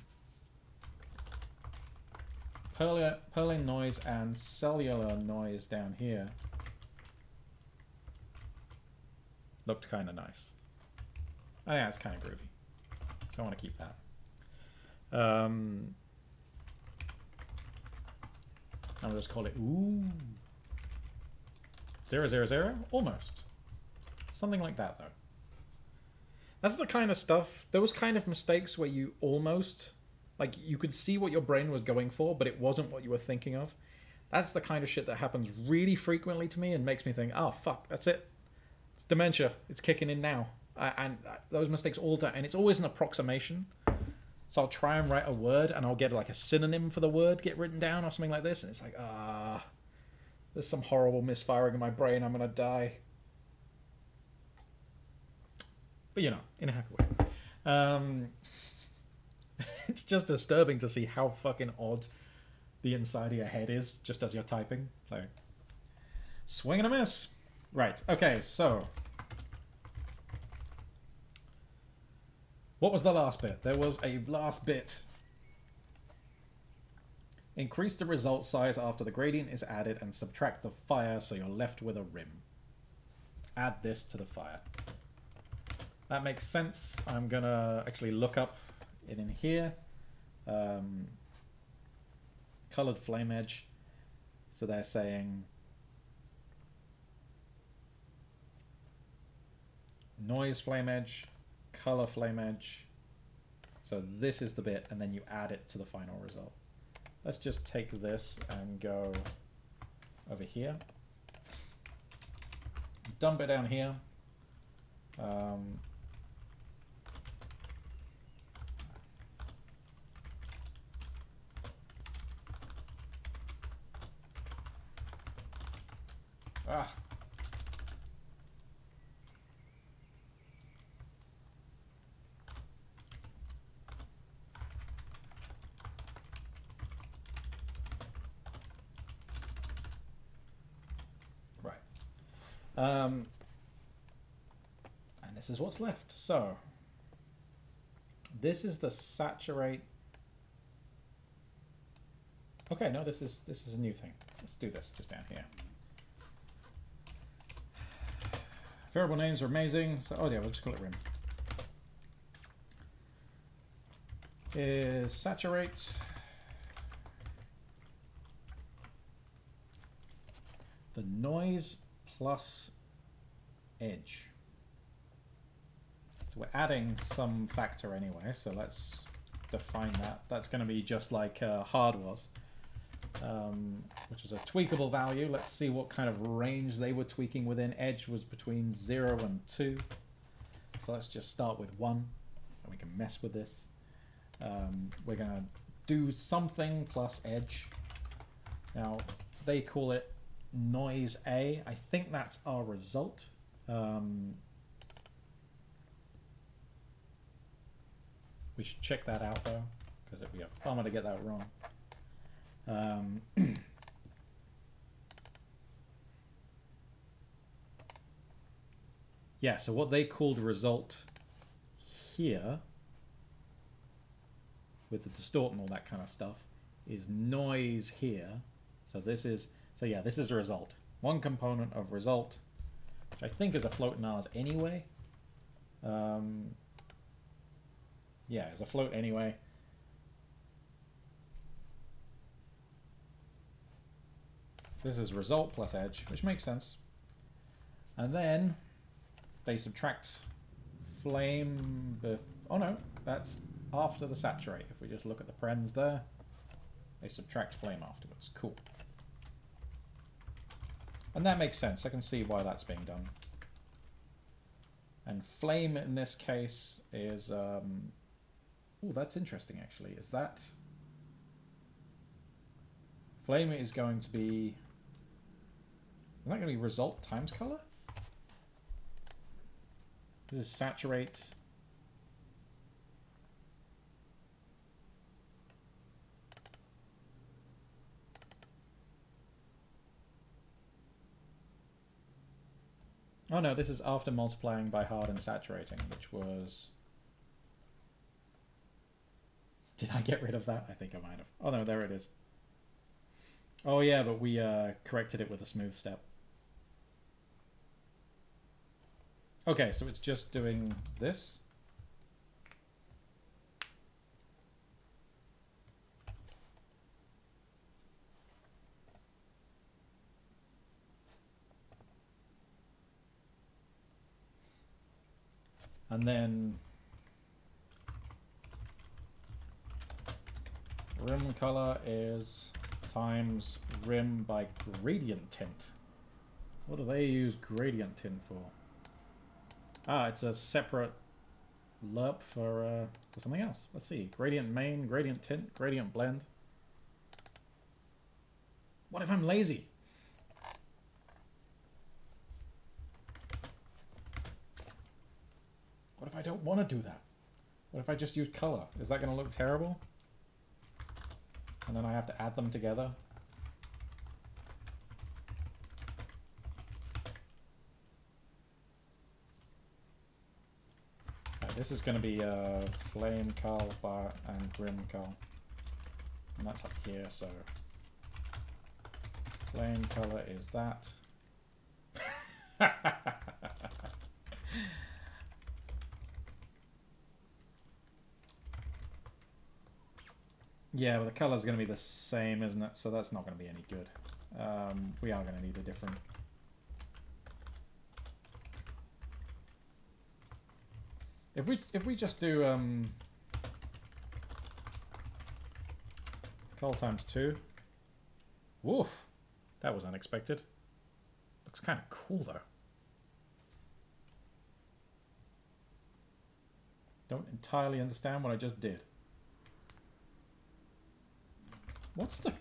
Speaker 1: Perlin noise and cellular noise down here looked kind of nice. I think it's kind of groovy. So I want to keep that. Um, I'll just call it ooh. Zero, zero, zero? Almost. Something like that, though. That's the kind of stuff, those kind of mistakes where you almost, like, you could see what your brain was going for, but it wasn't what you were thinking of. That's the kind of shit that happens really frequently to me and makes me think, oh, fuck, that's it. It's dementia. It's kicking in now. and those mistakes all the. And it's always an approximation. So I'll try and write a word and I'll get like a synonym for the word get written down or something like this. And it's like, ah, there's some horrible misfiring in my brain. I'm going to die. but you know, in a happy way. Um, [laughs] it's just disturbing to see how fucking odd the inside of your head is just as you're typing. So, swing and a miss. Right. Okay. So, what was the last bit? There was a last bit. Increase the result size after the gradient is added and subtract the fire so you're left with a rim. Add this to the fire. That makes sense. I'm gonna actually look up it in here. Um, colored flame edge. So they're saying noise flame edge, color flame edge. So this is the bit, and then you add it to the final result. Let's just take this and go over here. Dump it down here. Um, Ah. Right. Um, and this is what's left. So, this is the saturate. Okay, no, this is this is a new thing. Let's do this just down here. Variable names are amazing. So, oh yeah, we'll just call it rim. Is saturate. The noise plus edge. So we're adding some factor anyway, so let's define that. That's going to be just like uh, hard was um, which is a tweakable value. Let's see what kind of range they were tweaking within. Edge was between 0 and 2. So let's just start with 1, and we can mess with this. Um, we're going to do something plus edge. Now, they call it noise A. I think that's our result. Um, we should check that out though, because it'd be a bummer to get that wrong. Um, [clears throat] yeah, so what they called result here with the distort and all that kind of stuff is noise here. So this is, so yeah, this is a result. One component of result, which I think is a float in ours anyway. Um, yeah, it's a float anyway. This is result plus edge, which makes sense. And then they subtract flame. oh no, that's after the saturate. If we just look at the parens there, they subtract flame afterwards. Cool. And that makes sense. I can see why that's being done. And flame in this case is... Um, oh, that's interesting actually. Is that... Flame is going to be... Is that going to be result times color? This is saturate... Oh no, this is after multiplying by hard and saturating, which was... Did I get rid of that? I think I might have. Oh no, there it is. Oh yeah, but we uh, corrected it with a smooth step. Okay, so it's just doing this. And then rim color is times rim by gradient tint. What do they use gradient tint for? Ah, it's a separate lerp for, uh, for something else. Let's see. Gradient main, gradient tint, gradient blend. What if I'm lazy? What if I don't want to do that? What if I just use color? Is that going to look terrible? And then I have to add them together? This is going to be uh, flame cull bar and grim cull. And that's up here, so flame color is that. [laughs] Yeah, well, the color's going to be the same, isn't it? So that's not going to be any good. Um, we are going to need a different... If we if we just do um, times two, woof, that was unexpected. Looks kind of cool though. Don't entirely understand what I just did. What's the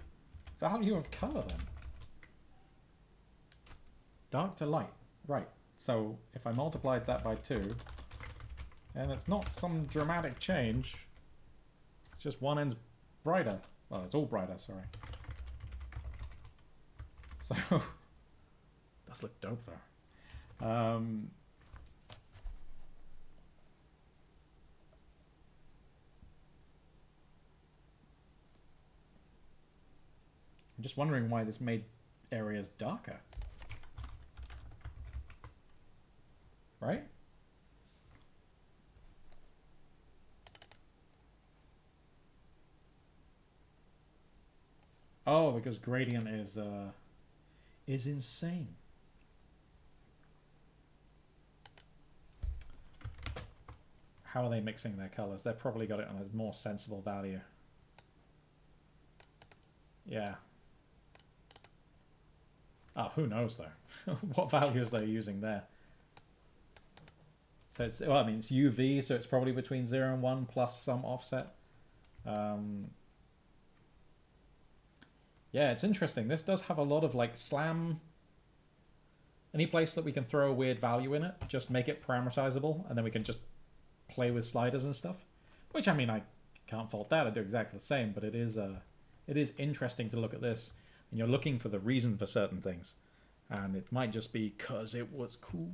Speaker 1: value of color then? Dark to light. Right. So if I multiplied that by 2, and it's not some dramatic change, it's just one end's brighter. Well, it's all brighter, sorry. So, [laughs] does look dope though. Um, I'm just wondering why this made areas darker. Right? Oh, because gradient is uh, is insane. How are they mixing their colors? They've probably got it on a more sensible value. Yeah, Oh, who knows though? [laughs] what values they're using there. So it's, well, I mean, it's UV, so it's probably between 0 and 1 plus some offset. Um, yeah, it's interesting. This does have a lot of like slam. Any place that we can throw a weird value in it, just make it parameterizable, and then we can just play with sliders and stuff. Which, I mean, I can't fault that. I do exactly the same, but it is, uh, it is interesting to look at this and you're looking for the reason for certain things and it might just be because it was cool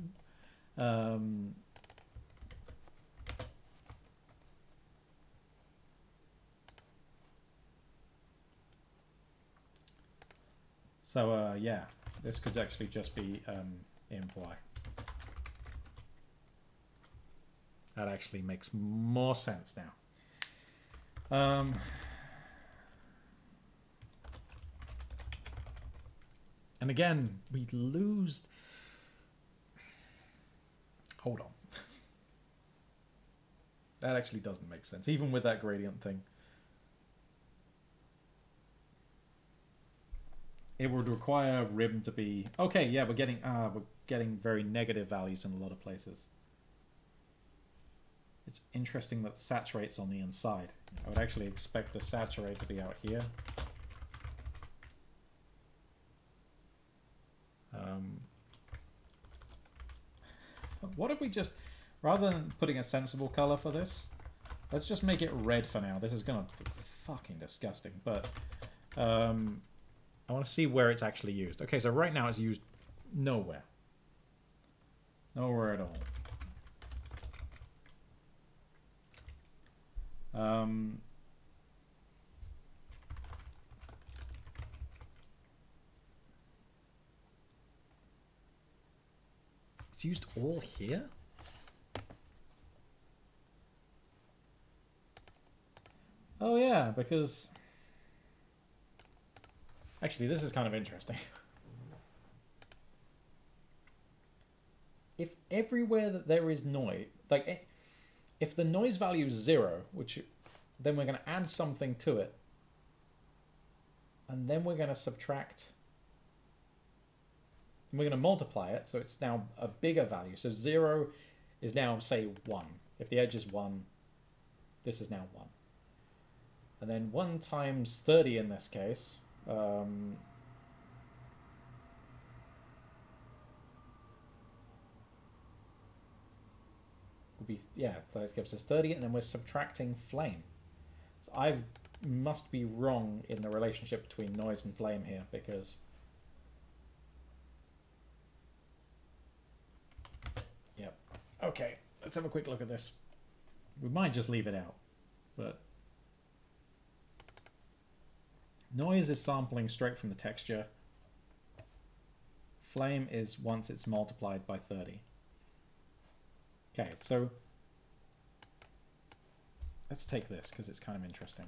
Speaker 1: um, so uh, yeah this could actually just be um, imply that actually makes more sense now um, And again, we lose. Hold on. [laughs] That actually doesn't make sense, even with that gradient thing. It would require rim to be okay. Yeah, we're getting uh, we're getting very negative values in a lot of places. It's interesting that the saturate's on the inside. I would actually expect the saturate to be out here. Um, what if we just, rather than putting a sensible color for this, let's just make it red for now. This is to be fucking disgusting, but um, I want to see where it's actually used. Okay, so right now it's used nowhere. Nowhere at all. Um, it's used all here? Oh yeah, because... Actually, this is kind of interesting. if everywhere that there is noise, like eh, if the noise value is zero, which then we're going to add something to it, and then we're going to subtract, and we're going to multiply it, so it's now a bigger value. So zero is now, say, one. If the edge is one, this is now one. And then one times 30 in this case, um, be yeah that gives us 30 and then we're subtracting flame. So I must be wrong in the relationship between noise and flame here because yep. Okay let's have a quick look at this. We might just leave it out but noise is sampling straight from the texture flame is once it's multiplied by 30 Okay, so let's take this because it's kind of interesting.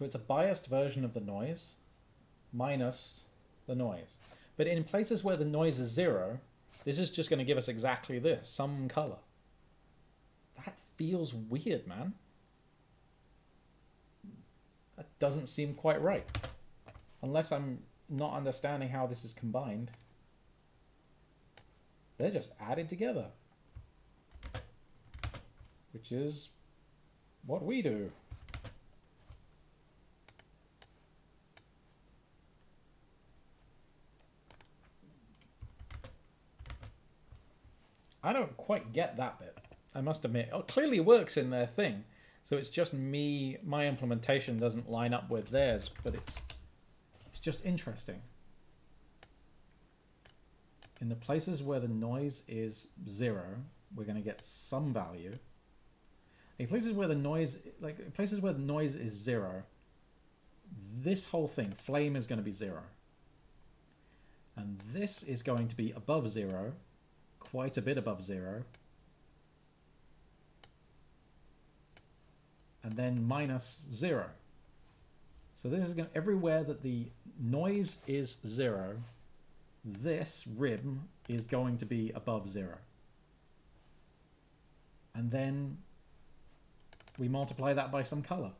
Speaker 1: So it's a biased version of the noise minus the noise. But in places where the noise is zero, this is just going to give us exactly this, some color. That feels weird, man. That doesn't seem quite right. Unless I'm not understanding how this is combined. They're just added together. Which is what we do. I don't quite get that bit. I must admit. Oh, clearly works in their thing. So it's just me, my implementation doesn't line up with theirs, but it's it's just interesting. In the places where the noise is zero, we're going to get some value. In places where the noise, like places where the noise is zero, this whole thing, flame is going to be zero. And this is going to be above zero, quite a bit above zero. And then minus zero. So this is going to, everywhere that the noise is zero, this rim is going to be above zero. And then we multiply that by some color.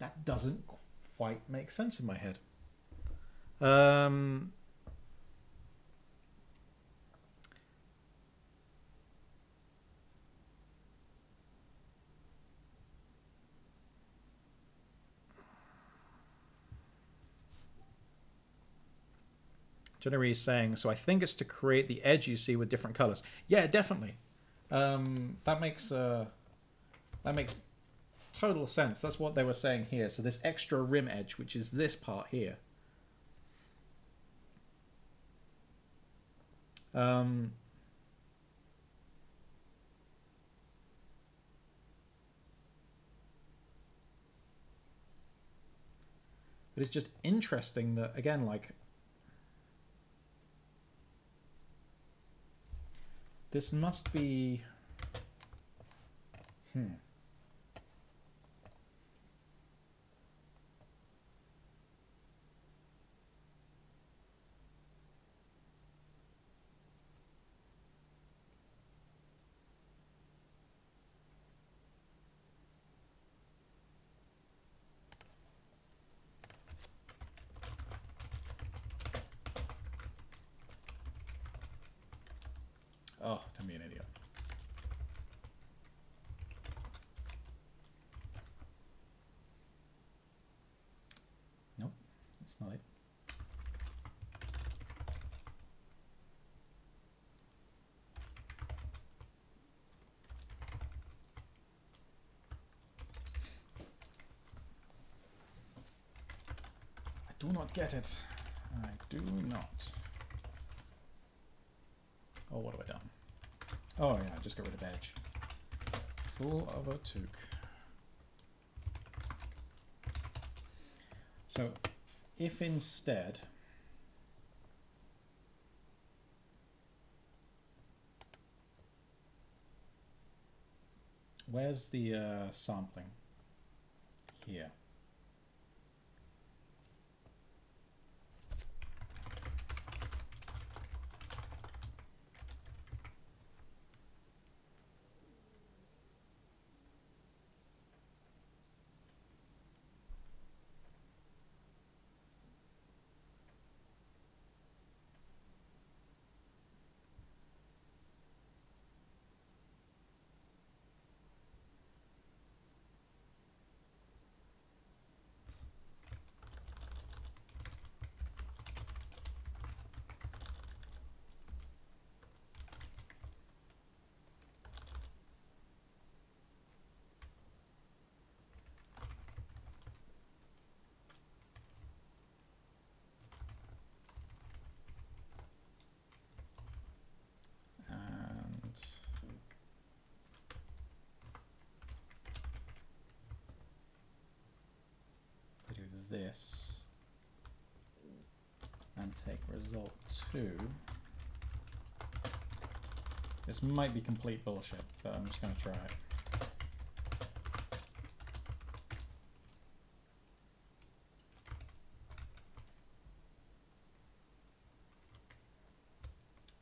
Speaker 1: That doesn't quite make sense in my head. Um, Jenny is saying, so I think it's to create the edge you see with different colors. Yeah, definitely. Um, that makes uh, that makes total sense. That's what they were saying here. So this extra rim edge, which is this part here, Um, but it's just interesting that again, like this must be. Hmm. Not get it. I do not. Oh, what have I done? Oh yeah, just got rid of edge. Full of a toque. So, if instead Where's the uh, sampling? Here. And do this and take result two. This might be complete bullshit, but I'm just going to try it.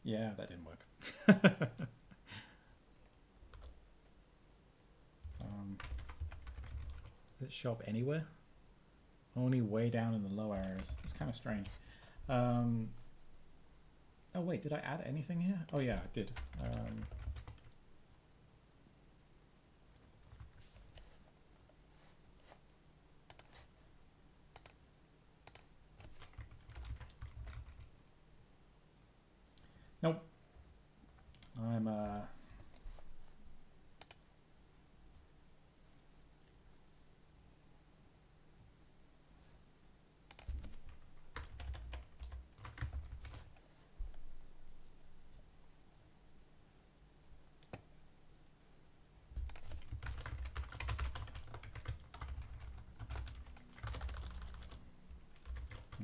Speaker 1: Yeah, that didn't work. [laughs] um, does it show up anywhere? Only way down in the low areas. It's kind of strange. Um, oh wait, did I add anything here? Oh yeah, I did. Um, nope. I'm uh.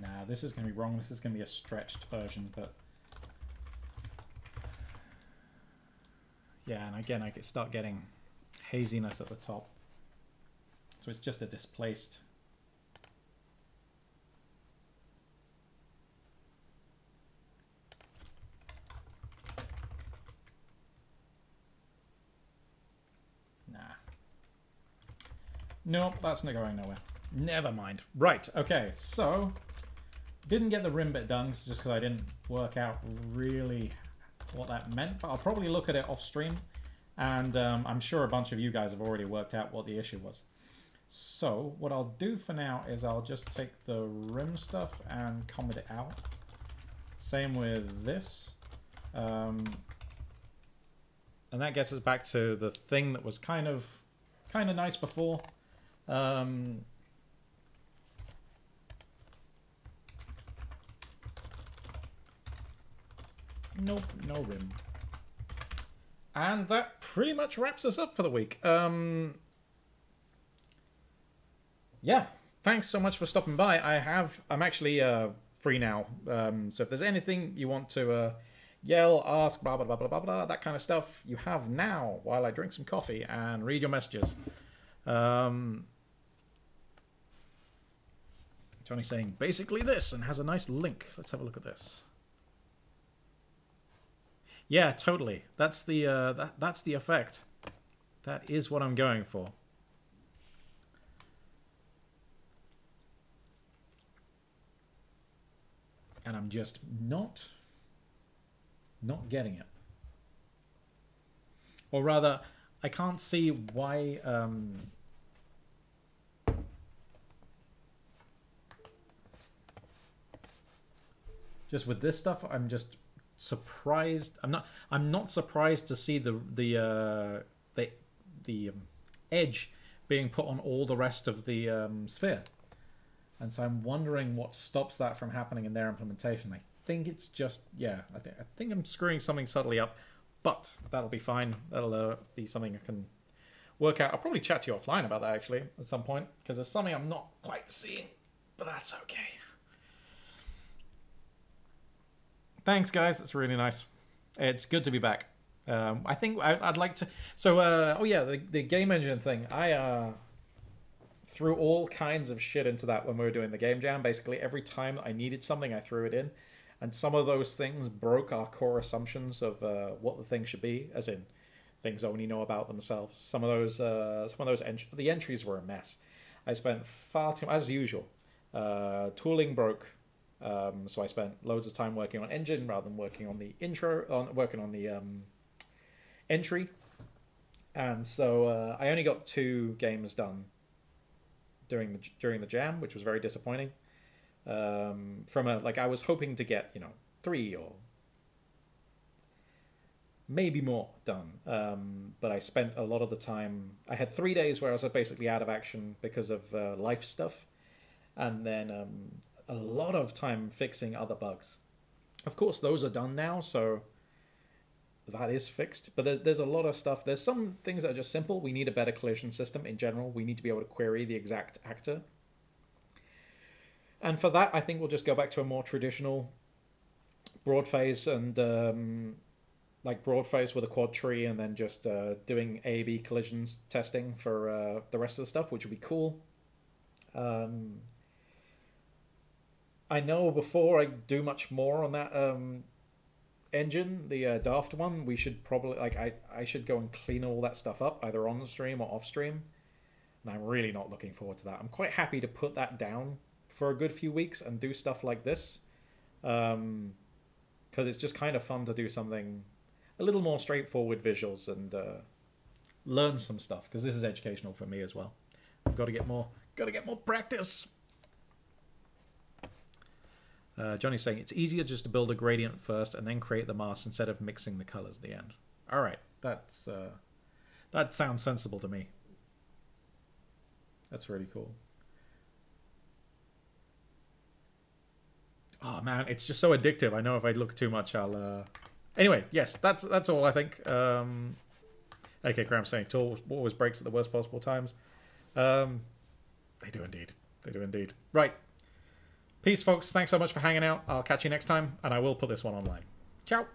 Speaker 1: Nah, this is going to be wrong. This is going to be a stretched version, but... Yeah, and again, I start getting haziness at the top. So it's just a displaced... Nah. Nope, that's not going nowhere. Never mind. Right, okay, so... Didn't get the rim bit done just because I didn't work out really what that meant, but I'll probably look at it off stream, and um, I'm sure a bunch of you guys have already worked out what the issue was. So what I'll do for now is I'll just take the rim stuff and comment it out. Same with this. Um, and that gets us back to the thing that was kind of kind of nice before. Um, Nope, no rim. And that pretty much wraps us up for the week. Um, yeah, thanks so much for stopping by. I have, I'm actually uh, free now. Um, so if there's anything you want to uh, yell, ask, blah, blah, blah, blah, blah, blah, that kind of stuff, you have now while I drink some coffee and read your messages. Um, Johnny's saying basically this and has a nice link. Let's have a look at this. Yeah, totally. That's the uh, that that's the effect. That is what I'm going for. And I'm just not not getting it. Or rather, I can't see why um, just with this stuff i'm just surprised i'm not i'm not surprised to see the the uh the the um, edge being put on all the rest of the um, sphere. And so i'm wondering what stops that from happening in their implementation. I think it's just yeah i think i think i'm screwing something subtly up but that'll be fine. That'll uh, be something i can work out. I'll probably chat to you offline about that actually at some point because there's something i'm not quite seeing but that's okay Thanks, guys. It's really nice. It's good to be back. Um, I think I, would like to. So, uh, oh yeah, the, the game engine thing. I uh, threw all kinds of shit into that when we were doing the game jam. Basically, every time I needed something, I threw it in, and some of those things broke our core assumptions of uh, what the thing should be, as in things only know about themselves. Some of those, uh, some of those the entries were a mess. I spent far too, as usual. Uh, tooling broke um, so I spent loads of time working on engine rather than working on the intro, on working on the um, entry. And so uh, I only got two games done during the during the jam, which was very disappointing. Um, from a like I was hoping to get you know three or maybe more done. Um, but I spent a lot of the time. I had three days where I was basically out of action because of uh, life stuff, and then um, a lot of time fixing other bugs. Of course, those are done now, so that is fixed. But there's a lot of stuff. There's some things that are just simple. We need a better collision system in general. We need to be able to query the exact actor. And for that, I think we'll just go back to a more traditional broad phase and um, like broad phase with a quad tree and then just uh, doing A B collisions testing for uh, the rest of the stuff, which would be cool. Um, I know before I do much more on that um, engine, the uh, Daft one, we should probably like I I should go and clean all that stuff up either on stream or off stream. And I'm really not looking forward to that. I'm quite happy to put that down for a good few weeks and do stuff like this, because um, it's just kind of fun to do something a little more straightforward visuals and uh, learn some stuff. Because this is educational for me as well. I've got to get more, got to get more practice. Uh, Johnny's saying it's easier just to build a gradient first and then create the mask instead of mixing the colors at the end. All right, that's uh, that sounds sensible to me. That's really cool. Oh man, it's just so addictive. I know if I look too much, I'll. Uh... Anyway, yes, that's that's all I think. Um, okay, Graham saying tool always breaks at the worst possible times. Um, they do indeed. They do indeed. Right. Peace, folks. Thanks so much for hanging out. I'll catch you next time, and I will put this one online. Ciao.